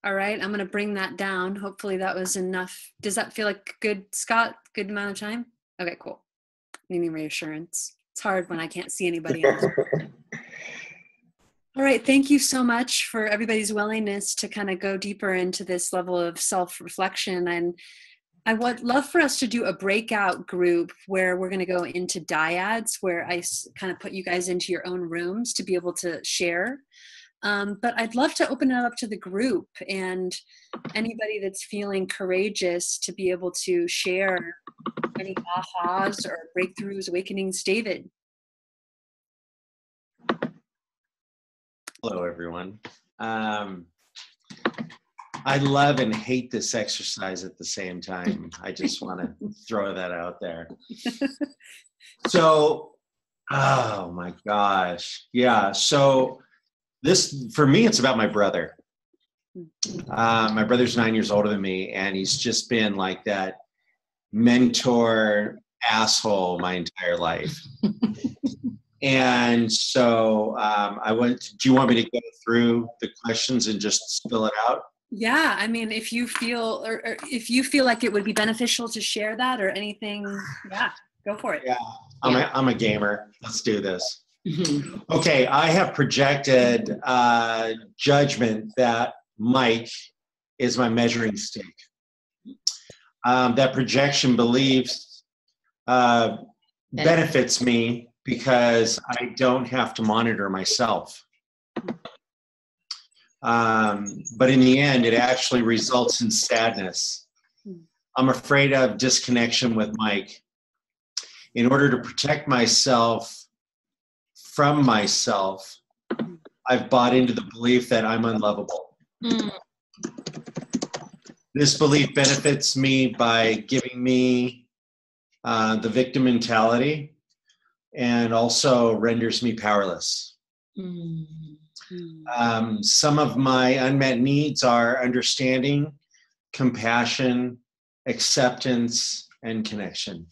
All right, I'm going to bring that down. Hopefully that was enough. Does that feel like good, Scott? Good amount of time? Okay, cool. Needing reassurance. It's hard when I can't see anybody else. <laughs> All right, thank you so much for everybody's willingness to kind of go deeper into this level of self reflection. And I would love for us to do a breakout group where we're going to go into dyads, where I kind of put you guys into your own rooms to be able to share. Um, but I'd love to open it up to the group and anybody that's feeling courageous to be able to share any ahas or breakthroughs, awakenings. David. Hello, everyone. Um, I love and hate this exercise at the same time. I just <laughs> want to throw that out there. <laughs> So, oh my gosh. Yeah. So, this, for me, it's about my brother. Uh, my brother's nine years older than me, and he's just been like that mentor asshole my entire life. <laughs> and so um, I went. Do you want me to go through the questions and just spill it out? Yeah, I mean, if you feel or, or if you feel like it would be beneficial to share that or anything, yeah, go for it. Yeah, I'm, A, I'm a gamer. Let's do this. Okay, I have projected uh, judgment that Mike is my measuring stick. Um, that projection believes uh, benefits me because I don't have to monitor myself. Um, but in the end, it actually results in sadness. I'm afraid of disconnection with Mike. In order to protect myself from myself, I've bought into the belief that I'm unlovable. Mm. This belief benefits me by giving me uh, the victim mentality and also renders me powerless. Mm. Um, some of my unmet needs are understanding, compassion, acceptance, and connection.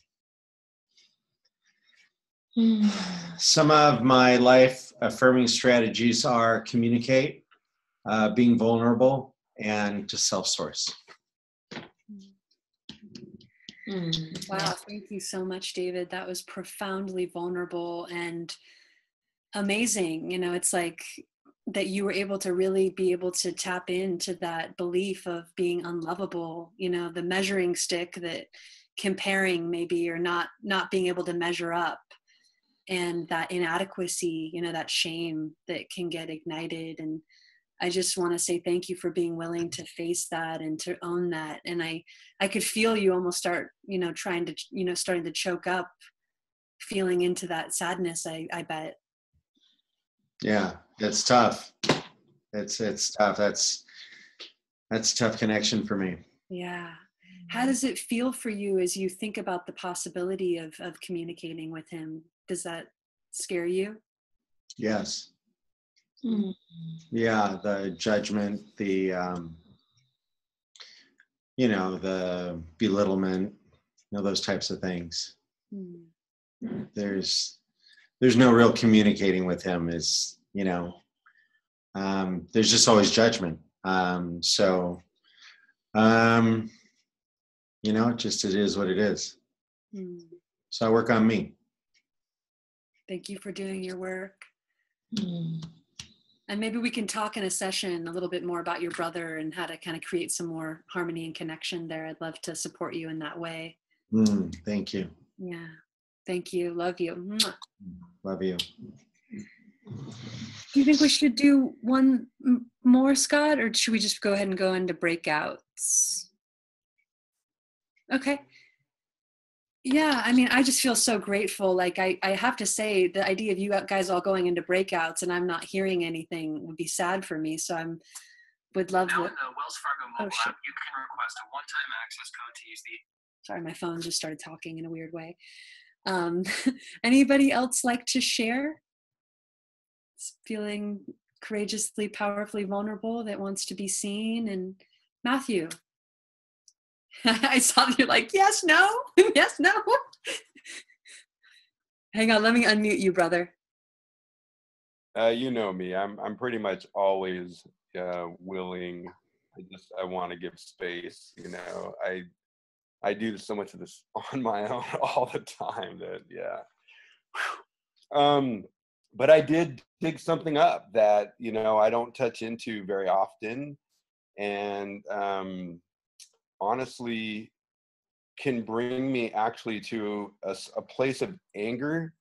Some of my life affirming strategies are communicate, uh, being vulnerable, and to self source. Mm. Wow, thank you so much, David. That was profoundly vulnerable and amazing. You know, it's like that you were able to really be able to tap into that belief of being unlovable, you know, the measuring stick that comparing maybe or not not being able to measure up and that inadequacy, you know, that shame that can get ignited and I just want to say thank you for being willing to face that and to own that. And I, I could feel you almost start, you know, trying to, you know, starting to choke up, feeling into that sadness. I, I bet. Yeah, it's tough. It's it's tough. That's that's a tough connection for me. Yeah. How does it feel for you as you think about the possibility of of communicating with him? Does that scare you? Yes. Mm. Yeah, the judgment, the um, you know, the belittlement, you know, those types of things. Hmm. There's there's no real communicating with him. Is you know, um, there's just always judgment. Um, so, um, you know, just it is what it is. Hmm. So I work on me. Thank you for doing your work. Mm. And maybe we can talk in a session a little bit more about your brother and how to kind of create some more harmony and connection there. I'd love to support you in that way. Mm, thank you. Yeah. Thank you. Love you. Love you. Do you think we should do one m- more, Scott, or should we just go ahead and go into breakouts? Okay. Yeah, I mean, I just feel so grateful. Like, I, I have to say, the idea of you guys all going into breakouts and I'm not hearing anything would be sad for me. So I'm would love Now to. in the Wells Fargo Oh, mobile shit. app, you can request a one-time access code to use the Sorry, my phone just started talking in a weird way. Um, <laughs> anybody else like to share? Feeling courageously, powerfully vulnerable that wants to be seen. And Matthew, <laughs> I saw that you're like, yes, no, <laughs> yes, no. <laughs> Hang on, let me unmute you, brother. Uh, you know me. I'm I'm pretty much always uh, willing. I just I want to give space. You know, I I do so much of this on my own all the time that yeah. Um, but I did dig something up that you know I don't touch into very often, and um, honestly can bring me actually to a place of anger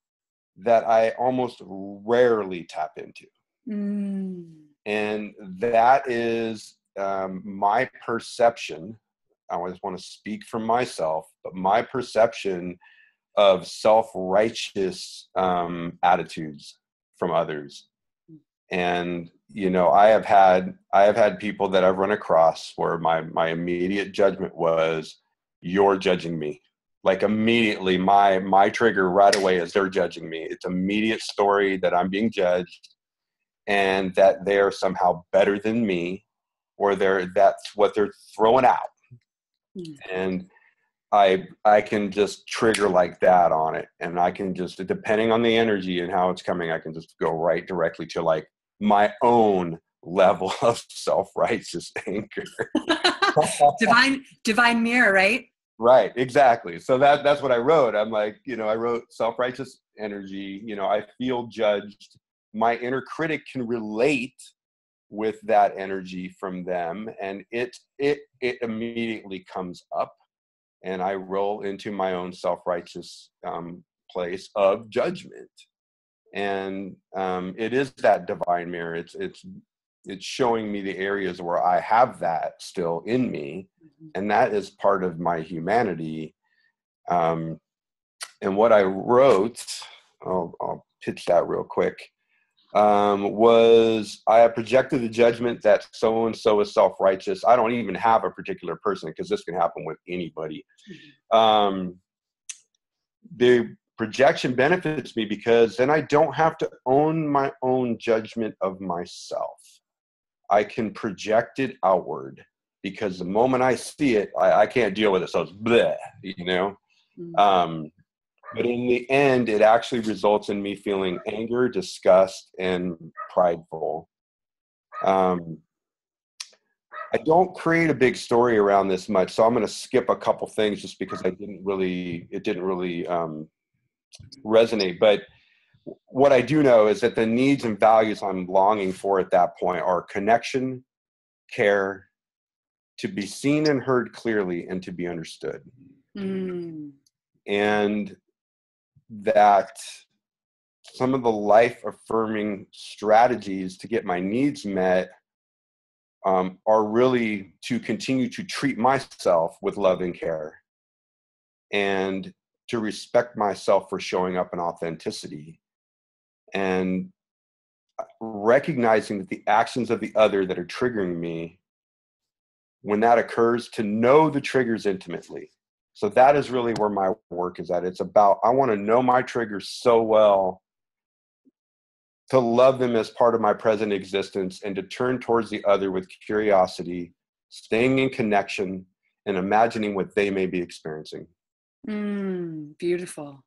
that I almost rarely tap into. Mm. And that is um, my perception. I always want to speak for myself, but my perception of self righteous um, attitudes from others. And you know, I have had I have had people that I've run across where my my immediate judgment was, "You're judging me." like immediately my my trigger right away is they're judging me it's immediate story that i'm being judged and that they're somehow better than me or they're that's what they're throwing out Mm. and i i can just trigger like that on it and i can just depending on the energy and how it's coming i can just go right directly to like my own level <laughs> of self-righteous anger <laughs> divine, divine mirror, right? Right, exactly. So that that's what I wrote. I'm like, you know, I wrote self-righteous energy, you know, I feel judged. My inner critic can relate with that energy from them and it it it immediately comes up and I roll into my own self-righteous um, place of judgment. And um, it is that divine mirror. It's it's it's showing me the areas where I have that still in me and that is part of my humanity. Um, and what I wrote, I'll, I'll pitch that real quick. um, was I have projected the judgment that so and so is self righteous. I don't even have a particular person because this can happen with anybody. Um, the projection benefits me because then I don't have to own my own judgment of myself. I can project it outward because the moment I see it, I, I can't deal with it. So it's bleh, you know. Mm. Um, but in the end, it actually results in me feeling anger, disgust, and prideful. Um, I don't create a big story around this much, so I'm going to skip a couple things just because I didn't really, it didn't really um, resonate. But what I do know is that the needs and values I'm longing for at that point are connection, care, to be seen and heard clearly, and to be understood. Mm. And that some of the life affirming strategies to get my needs met um, are really to continue to treat myself with love and care and to respect myself for showing up in authenticity and uh, recognizing that the actions of the other that are triggering me when that occurs to know the triggers intimately. So that is really where my work is at. It's about i want to know my triggers so well to love them as part of my present existence and to turn towards the other with curiosity staying in connection and imagining what they may be experiencing Mm. Beautiful.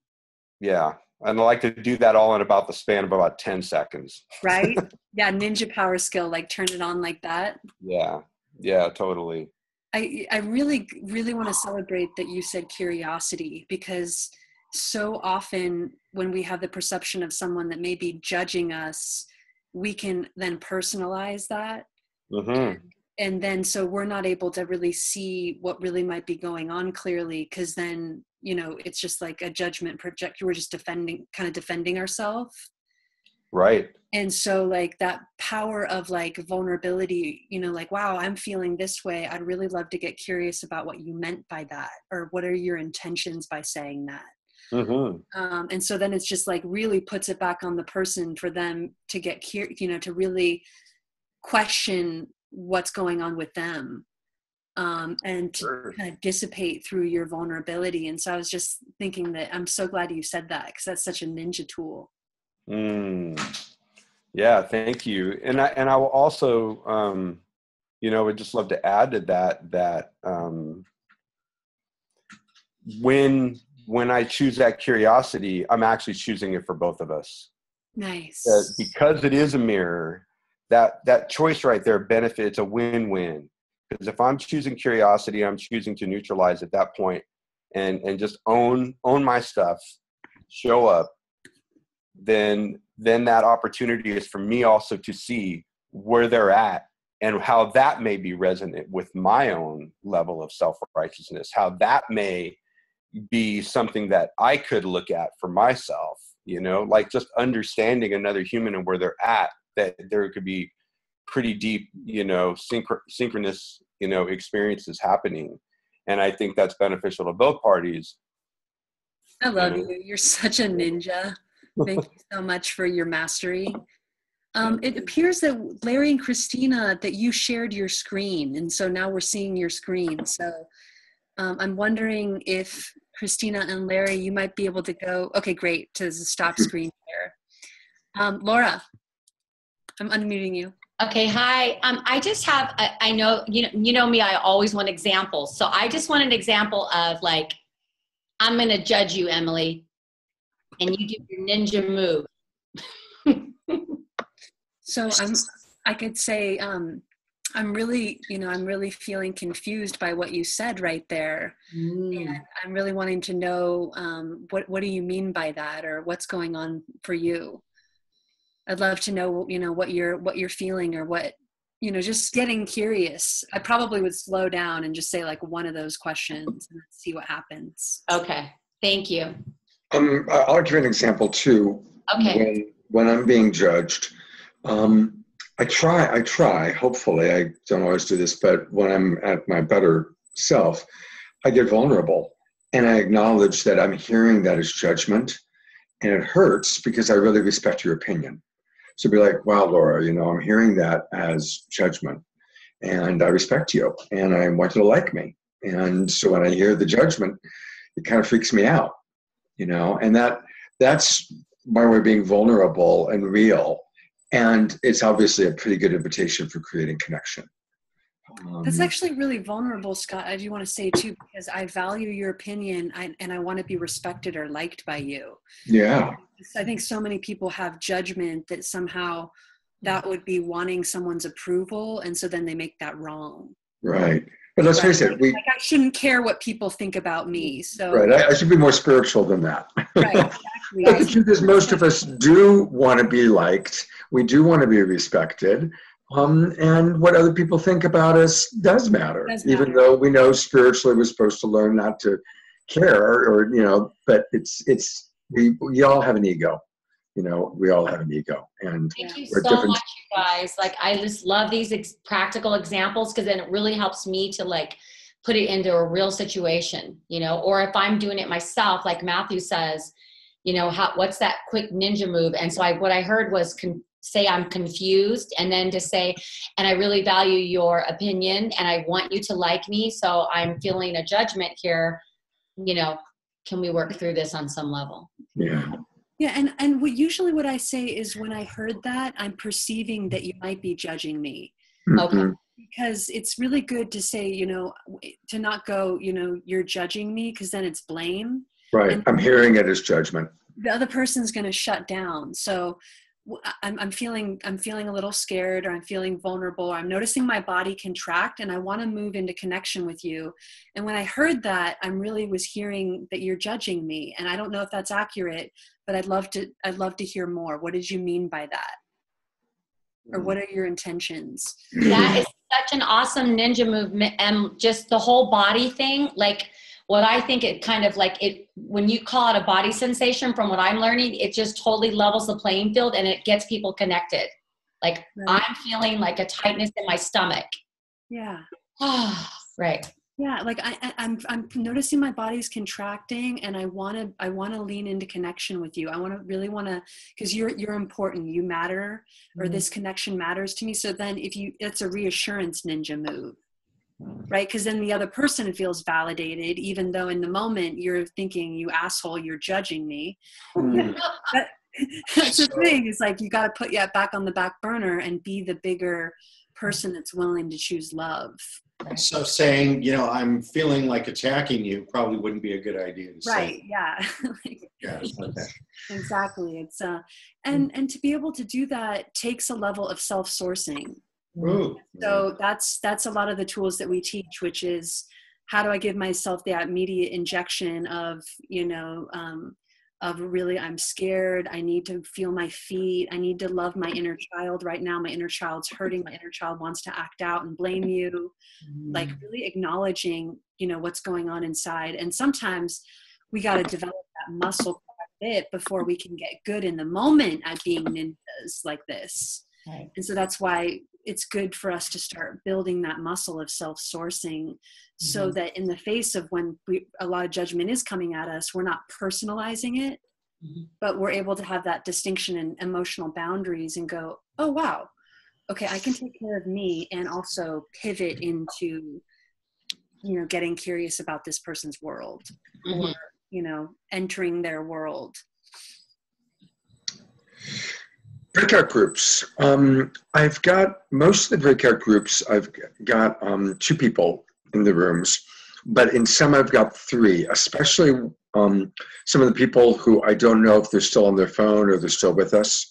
yeah and i like to do that all in about the span of about 10 seconds Right? <laughs> yeah, ninja power skill, like turn it on like that. yeah yeah totally I I really really want to celebrate that you said curiosity because so often when we have the perception of someone that may be judging us, we can then personalize that hmm and then so we're not able to really see what really might be going on clearly because then you know it's just like a judgment project we're just defending kind of defending ourselves right. And so like that power of like vulnerability you know like wow i'm feeling this way i'd really love to get curious about what you meant by that or what are your intentions by saying that? Hmm um, and so then it's just like really puts it back on the person for them to get curious you know to really question what's going on with them um, and to Sure. kind of dissipate through your vulnerability and so i was just thinking that i'm so glad you said that because that's such a ninja tool Mm. Yeah, thank you. And I and I will also, um, you know, would just love to add to that that um, when when I choose that curiosity, I'm actually choosing it for both of us. nice That because it is a mirror, that that choice right there benefits a win-win. Because if I'm choosing curiosity, I'm choosing to neutralize at that point and and just own own my stuff, show up then then that opportunity is for me also to see where they're at and how that may be resonant with my own level of self-righteousness how that may be something that i could look at for myself you know like just understanding another human and where they're at that there could be pretty deep you know synch- synchronous you know experiences happening and i think that's beneficial to both parties I love know. you. You're such a ninja. Thank you so much for your mastery. Um, it appears that Larry and Christina that you shared your screen, and so now we're seeing your screen. So um, I'm wondering if Christina and Larry, you might be able to go. Okay, great. To the stop screen here. Um, Laura, I'm unmuting you. Okay, hi. Um, I just have. I, I know you know. You know me. I always want examples. So I just want an example of like, I'm going to judge you, Emily, and you do your ninja move. <laughs> So I'm. I could say um, I'm really, you know, I'm really feeling confused by what you said right there. Mm. and I'm really wanting to know um, what what do you mean by that, or what's going on for you. I'd love to know, you know, what you're what you're feeling, or what you know, just getting curious. I probably would slow down and just say like one of those questions and see what happens. Okay, thank you. Um, I- I'll give you an example too. Okay. When, when I'm being judged, um, I try, I try, hopefully, I don't always do this, but when I'm at my better self, I get vulnerable and I acknowledge that I'm hearing that as judgment and it hurts because I really respect your opinion. So be like, wow, Laura, you know, I'm hearing that as judgment, and I respect you, and I want you to like me. And so when I hear the judgment, it kind of freaks me out, you know, and that that's my way of being vulnerable and real. And it's obviously a pretty good invitation for creating connection. That's Um, actually really vulnerable, Scott. I do want to say too, because I value your opinion I, and I want to be respected or liked by you. yeah, I think so many people have judgment that somehow that would be wanting someone's approval, and so then they make that wrong. right. But let's face it, we Like I shouldn't care what people think about me. So right. I, I should be more spiritual than that. right, <laughs> But the truth is, most of us do want to be liked. We do want to be respected. Um, and what other people think about us does matter, Does matter, even though we know spiritually we're supposed to learn not to care, or you know. But it's it's we we all have an ego, you know. We all have an ego, and Thank you We're so different- much, you guys. Like, I just love these ex- practical examples because then it really helps me to like put it into a real situation, you know. Or if I'm doing it myself, like Matthew says, you know, how what's that quick ninja move? And so I what I heard was con- say I'm confused, and then to say, and I really value your opinion, and I want you to like me, so I'm feeling a judgment here. You know, can we work through this on some level? yeah, Yeah, and and what usually what I say is when I heard that, I'm perceiving that you might be judging me. Okay. Mhm. because it's really good to say you know to not go you know you're judging me because then it's blame right. I'm hearing it as judgment. the other person's going to shut down so w- I- I'm, I'm feeling i'm feeling a little scared or i'm feeling vulnerable. Or i'm noticing my body contract and i want to move into connection with you. And when i heard that i'm really was hearing that you're judging me. And i don't know if that's accurate but i'd love to i'd love to hear more. What did you mean by that? Or what mm. are your intentions? That is such an awesome ninja movement and just the whole body thing. Like what I think it kind of like it when you call it a body sensation from what I'm learning, it just totally levels the playing field and it gets people connected. Like Right. I'm feeling like a tightness in my stomach. yeah <sighs> right. Yeah, like I, I, I'm, I'm noticing my body's contracting, and I want to, I want to lean into connection with you. I want to really want to, because you're, you're important. You matter, or Mhm. this connection matters to me. So then, if you, it's a reassurance ninja move, right? Because then the other person feels validated, even though in the moment you're thinking, "You asshole, you're judging me." Mm. <laughs> That's the thing. Is like you got to put that back on the back burner and be the bigger person that's willing to choose love. So saying, you know, I'm feeling like attacking you probably wouldn't be a good idea to say. Right? Yeah. <laughs> Like, Yeah. Okay. exactly it's uh and and to be able to do that takes a level of self-sourcing Ooh. so that's that's a lot of the tools that we teach which is how do i give myself that immediate injection of you know um of really i'm scared i need to feel my feet i need to love my inner child right now my inner child's hurting my inner child wants to act out and blame you like really acknowledging you know what's going on inside and sometimes we got to develop that muscle quite a bit before we can get good in the moment at being ninjas like this Right. and so that's why it's good for us to start building that muscle of self-sourcing so that in the face of when we, a lot of judgment is coming at us we're not personalizing it Mhm. but we're able to have that distinction and emotional boundaries and go oh wow okay i can take care of me and also pivot into you know getting curious about this person's world Mhm. you know entering their world Breakout groups. Um, I've got most of the breakout groups. I've got um, two people in the rooms, but in some I've got three. Especially um, some of the people who I don't know if they're still on their phone or they're still with us.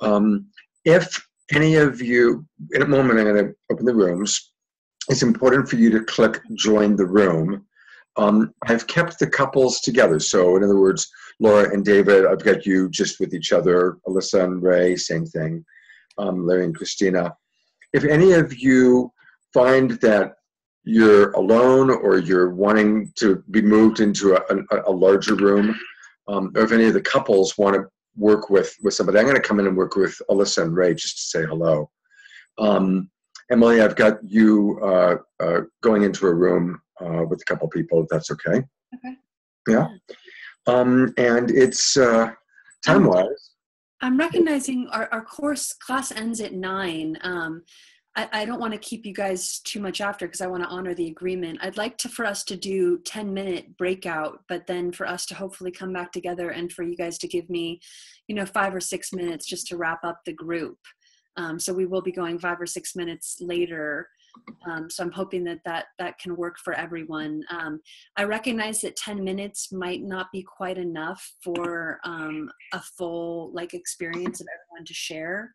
Um, if any of you, in a moment, I'm going to open the rooms. It's important for you to click join the room. Um, I've kept the couples together. So, in other words, Laura and David, I've got you just with each other. Alyssa and Ray, same thing. Um, Larry and Christina. If any of you find that you're alone or you're wanting to be moved into a, a, a larger room, um, or if any of the couples want to work with, with somebody, I'm going to come in and work with Alyssa and Ray just to say hello. Um, Emily, I've got you uh, uh, going into a room uh, with a couple people, if that's okay. Okay. Yeah. Um, and it's uh, time wise. I'm recognizing our, our course class ends at nine. Um, I, I don't want to keep you guys too much after because I want to honor the agreement. I'd like to for us to do 10 minute breakout, but then for us to hopefully come back together and for you guys to give me, you know, five or six minutes just to wrap up the group. Um, so we will be going five or six minutes later. Um, so I'm hoping that that that can work for everyone. Um, I recognize that 10 minutes might not be quite enough for um, a full like experience of everyone to share.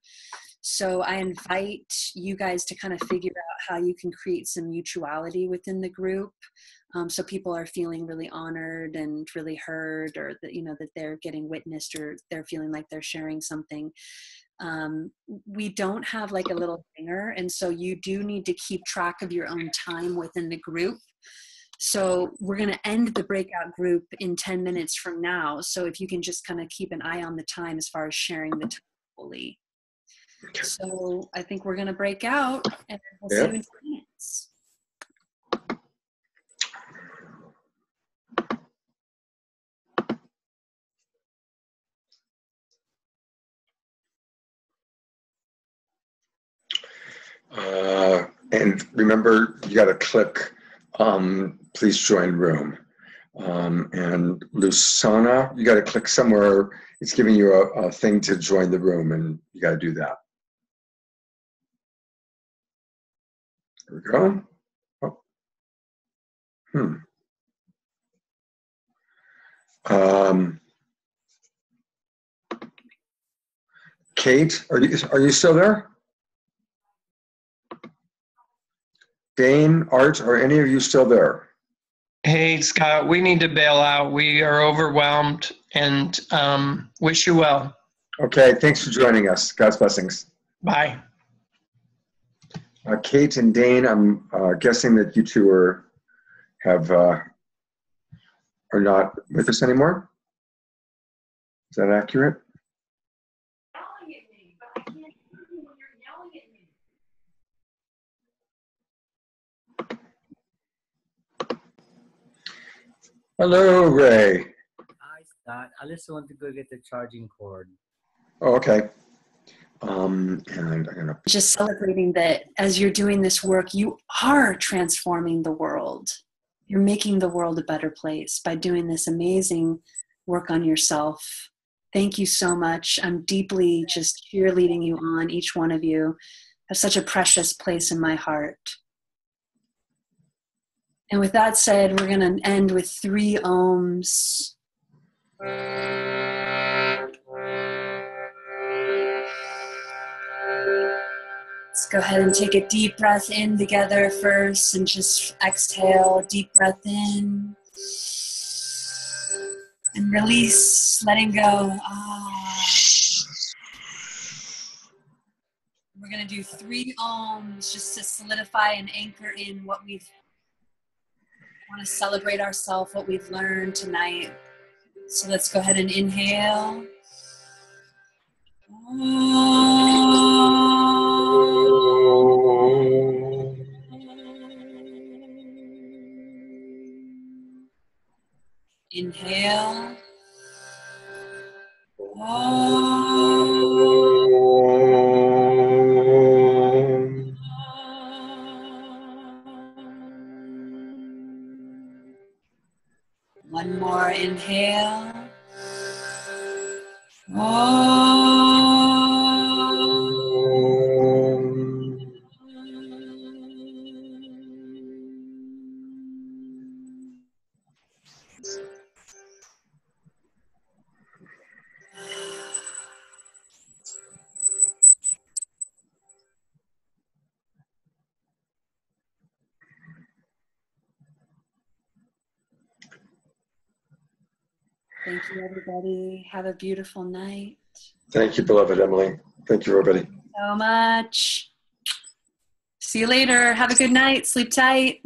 So I invite you guys to kind of figure out how you can create some mutuality within the group. Um, so people are feeling really honored and really heard or that you know that they're getting witnessed or they're feeling like they're sharing something um, we don't have like a <laughs> little ringer and so you do need to keep track of your own time within the group. So we're going to end the breakout group in 10 minutes from now so if you can just kind of keep an eye on the time as far as sharing the time fully. So I think we're going to break out and we'll see you in 10 minutes. Uh, and remember, you got to click um, please join room. Um, and Lusana, you got to click somewhere. It's giving you a, a thing to join the room, and you got to do that. There we go. Oh. Hmm. Um, Kate, are you are you still there? Dane, Art, are any of you still there? Hey, Scott, we need to bail out. We are overwhelmed and um, wish you well. Okay, thanks for joining us. God's blessings. Bye. Uh, Kate and Dane, I'm uh, guessing that you two are have uh, are not with us anymore. Is that accurate? Hello, Ray. Hi, Scott. I just want to go get the charging cord. Oh, okay. Um, and I'm gonna Just celebrating that as you're doing this work, you are transforming the world. You're making the world a better place by doing this amazing work on yourself. Thank you so much. I'm deeply just cheerleading you on, each one of you. Have such a precious place in my heart. And with that said, we're going to end with three oms. Let's go ahead and take a deep breath in together first and just exhale, deep breath in. And release, letting go. Ah. We're going to do three oms just to solidify and anchor in what we've want to celebrate ourselves, what we've learned tonight. So let's go ahead and inhale. Inhale. Inhale. Thank you, everybody. Have a beautiful night. Thank you, beloved Emily. Thank you, everybody. So much. See you later. Have a good night. Sleep tight.